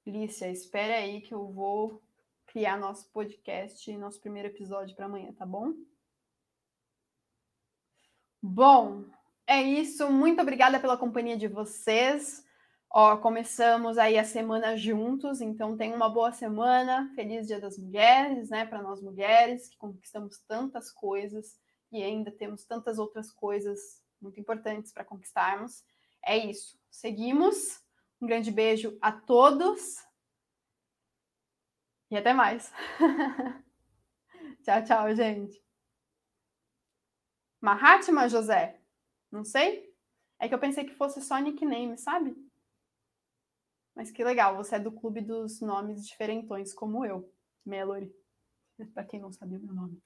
Lícia, espera aí que eu vou criar nosso podcast, nosso primeiro episódio para amanhã, tá bom? Bom, É isso, muito obrigada pela companhia de vocês. Ó, começamos aí a semana juntos, então tenha uma boa semana, feliz Dia das Mulheres, né, para nós mulheres que conquistamos tantas coisas e ainda temos tantas outras coisas muito importantes para conquistarmos. É isso. Seguimos. Um grande beijo a todos e até mais. tchau, tchau, gente. Mahatma José? Não sei. É que eu pensei que fosse só nickname, sabe? Mas que legal, você é do clube dos nomes diferentões, como eu, Melody. Para quem não sabia o meu nome.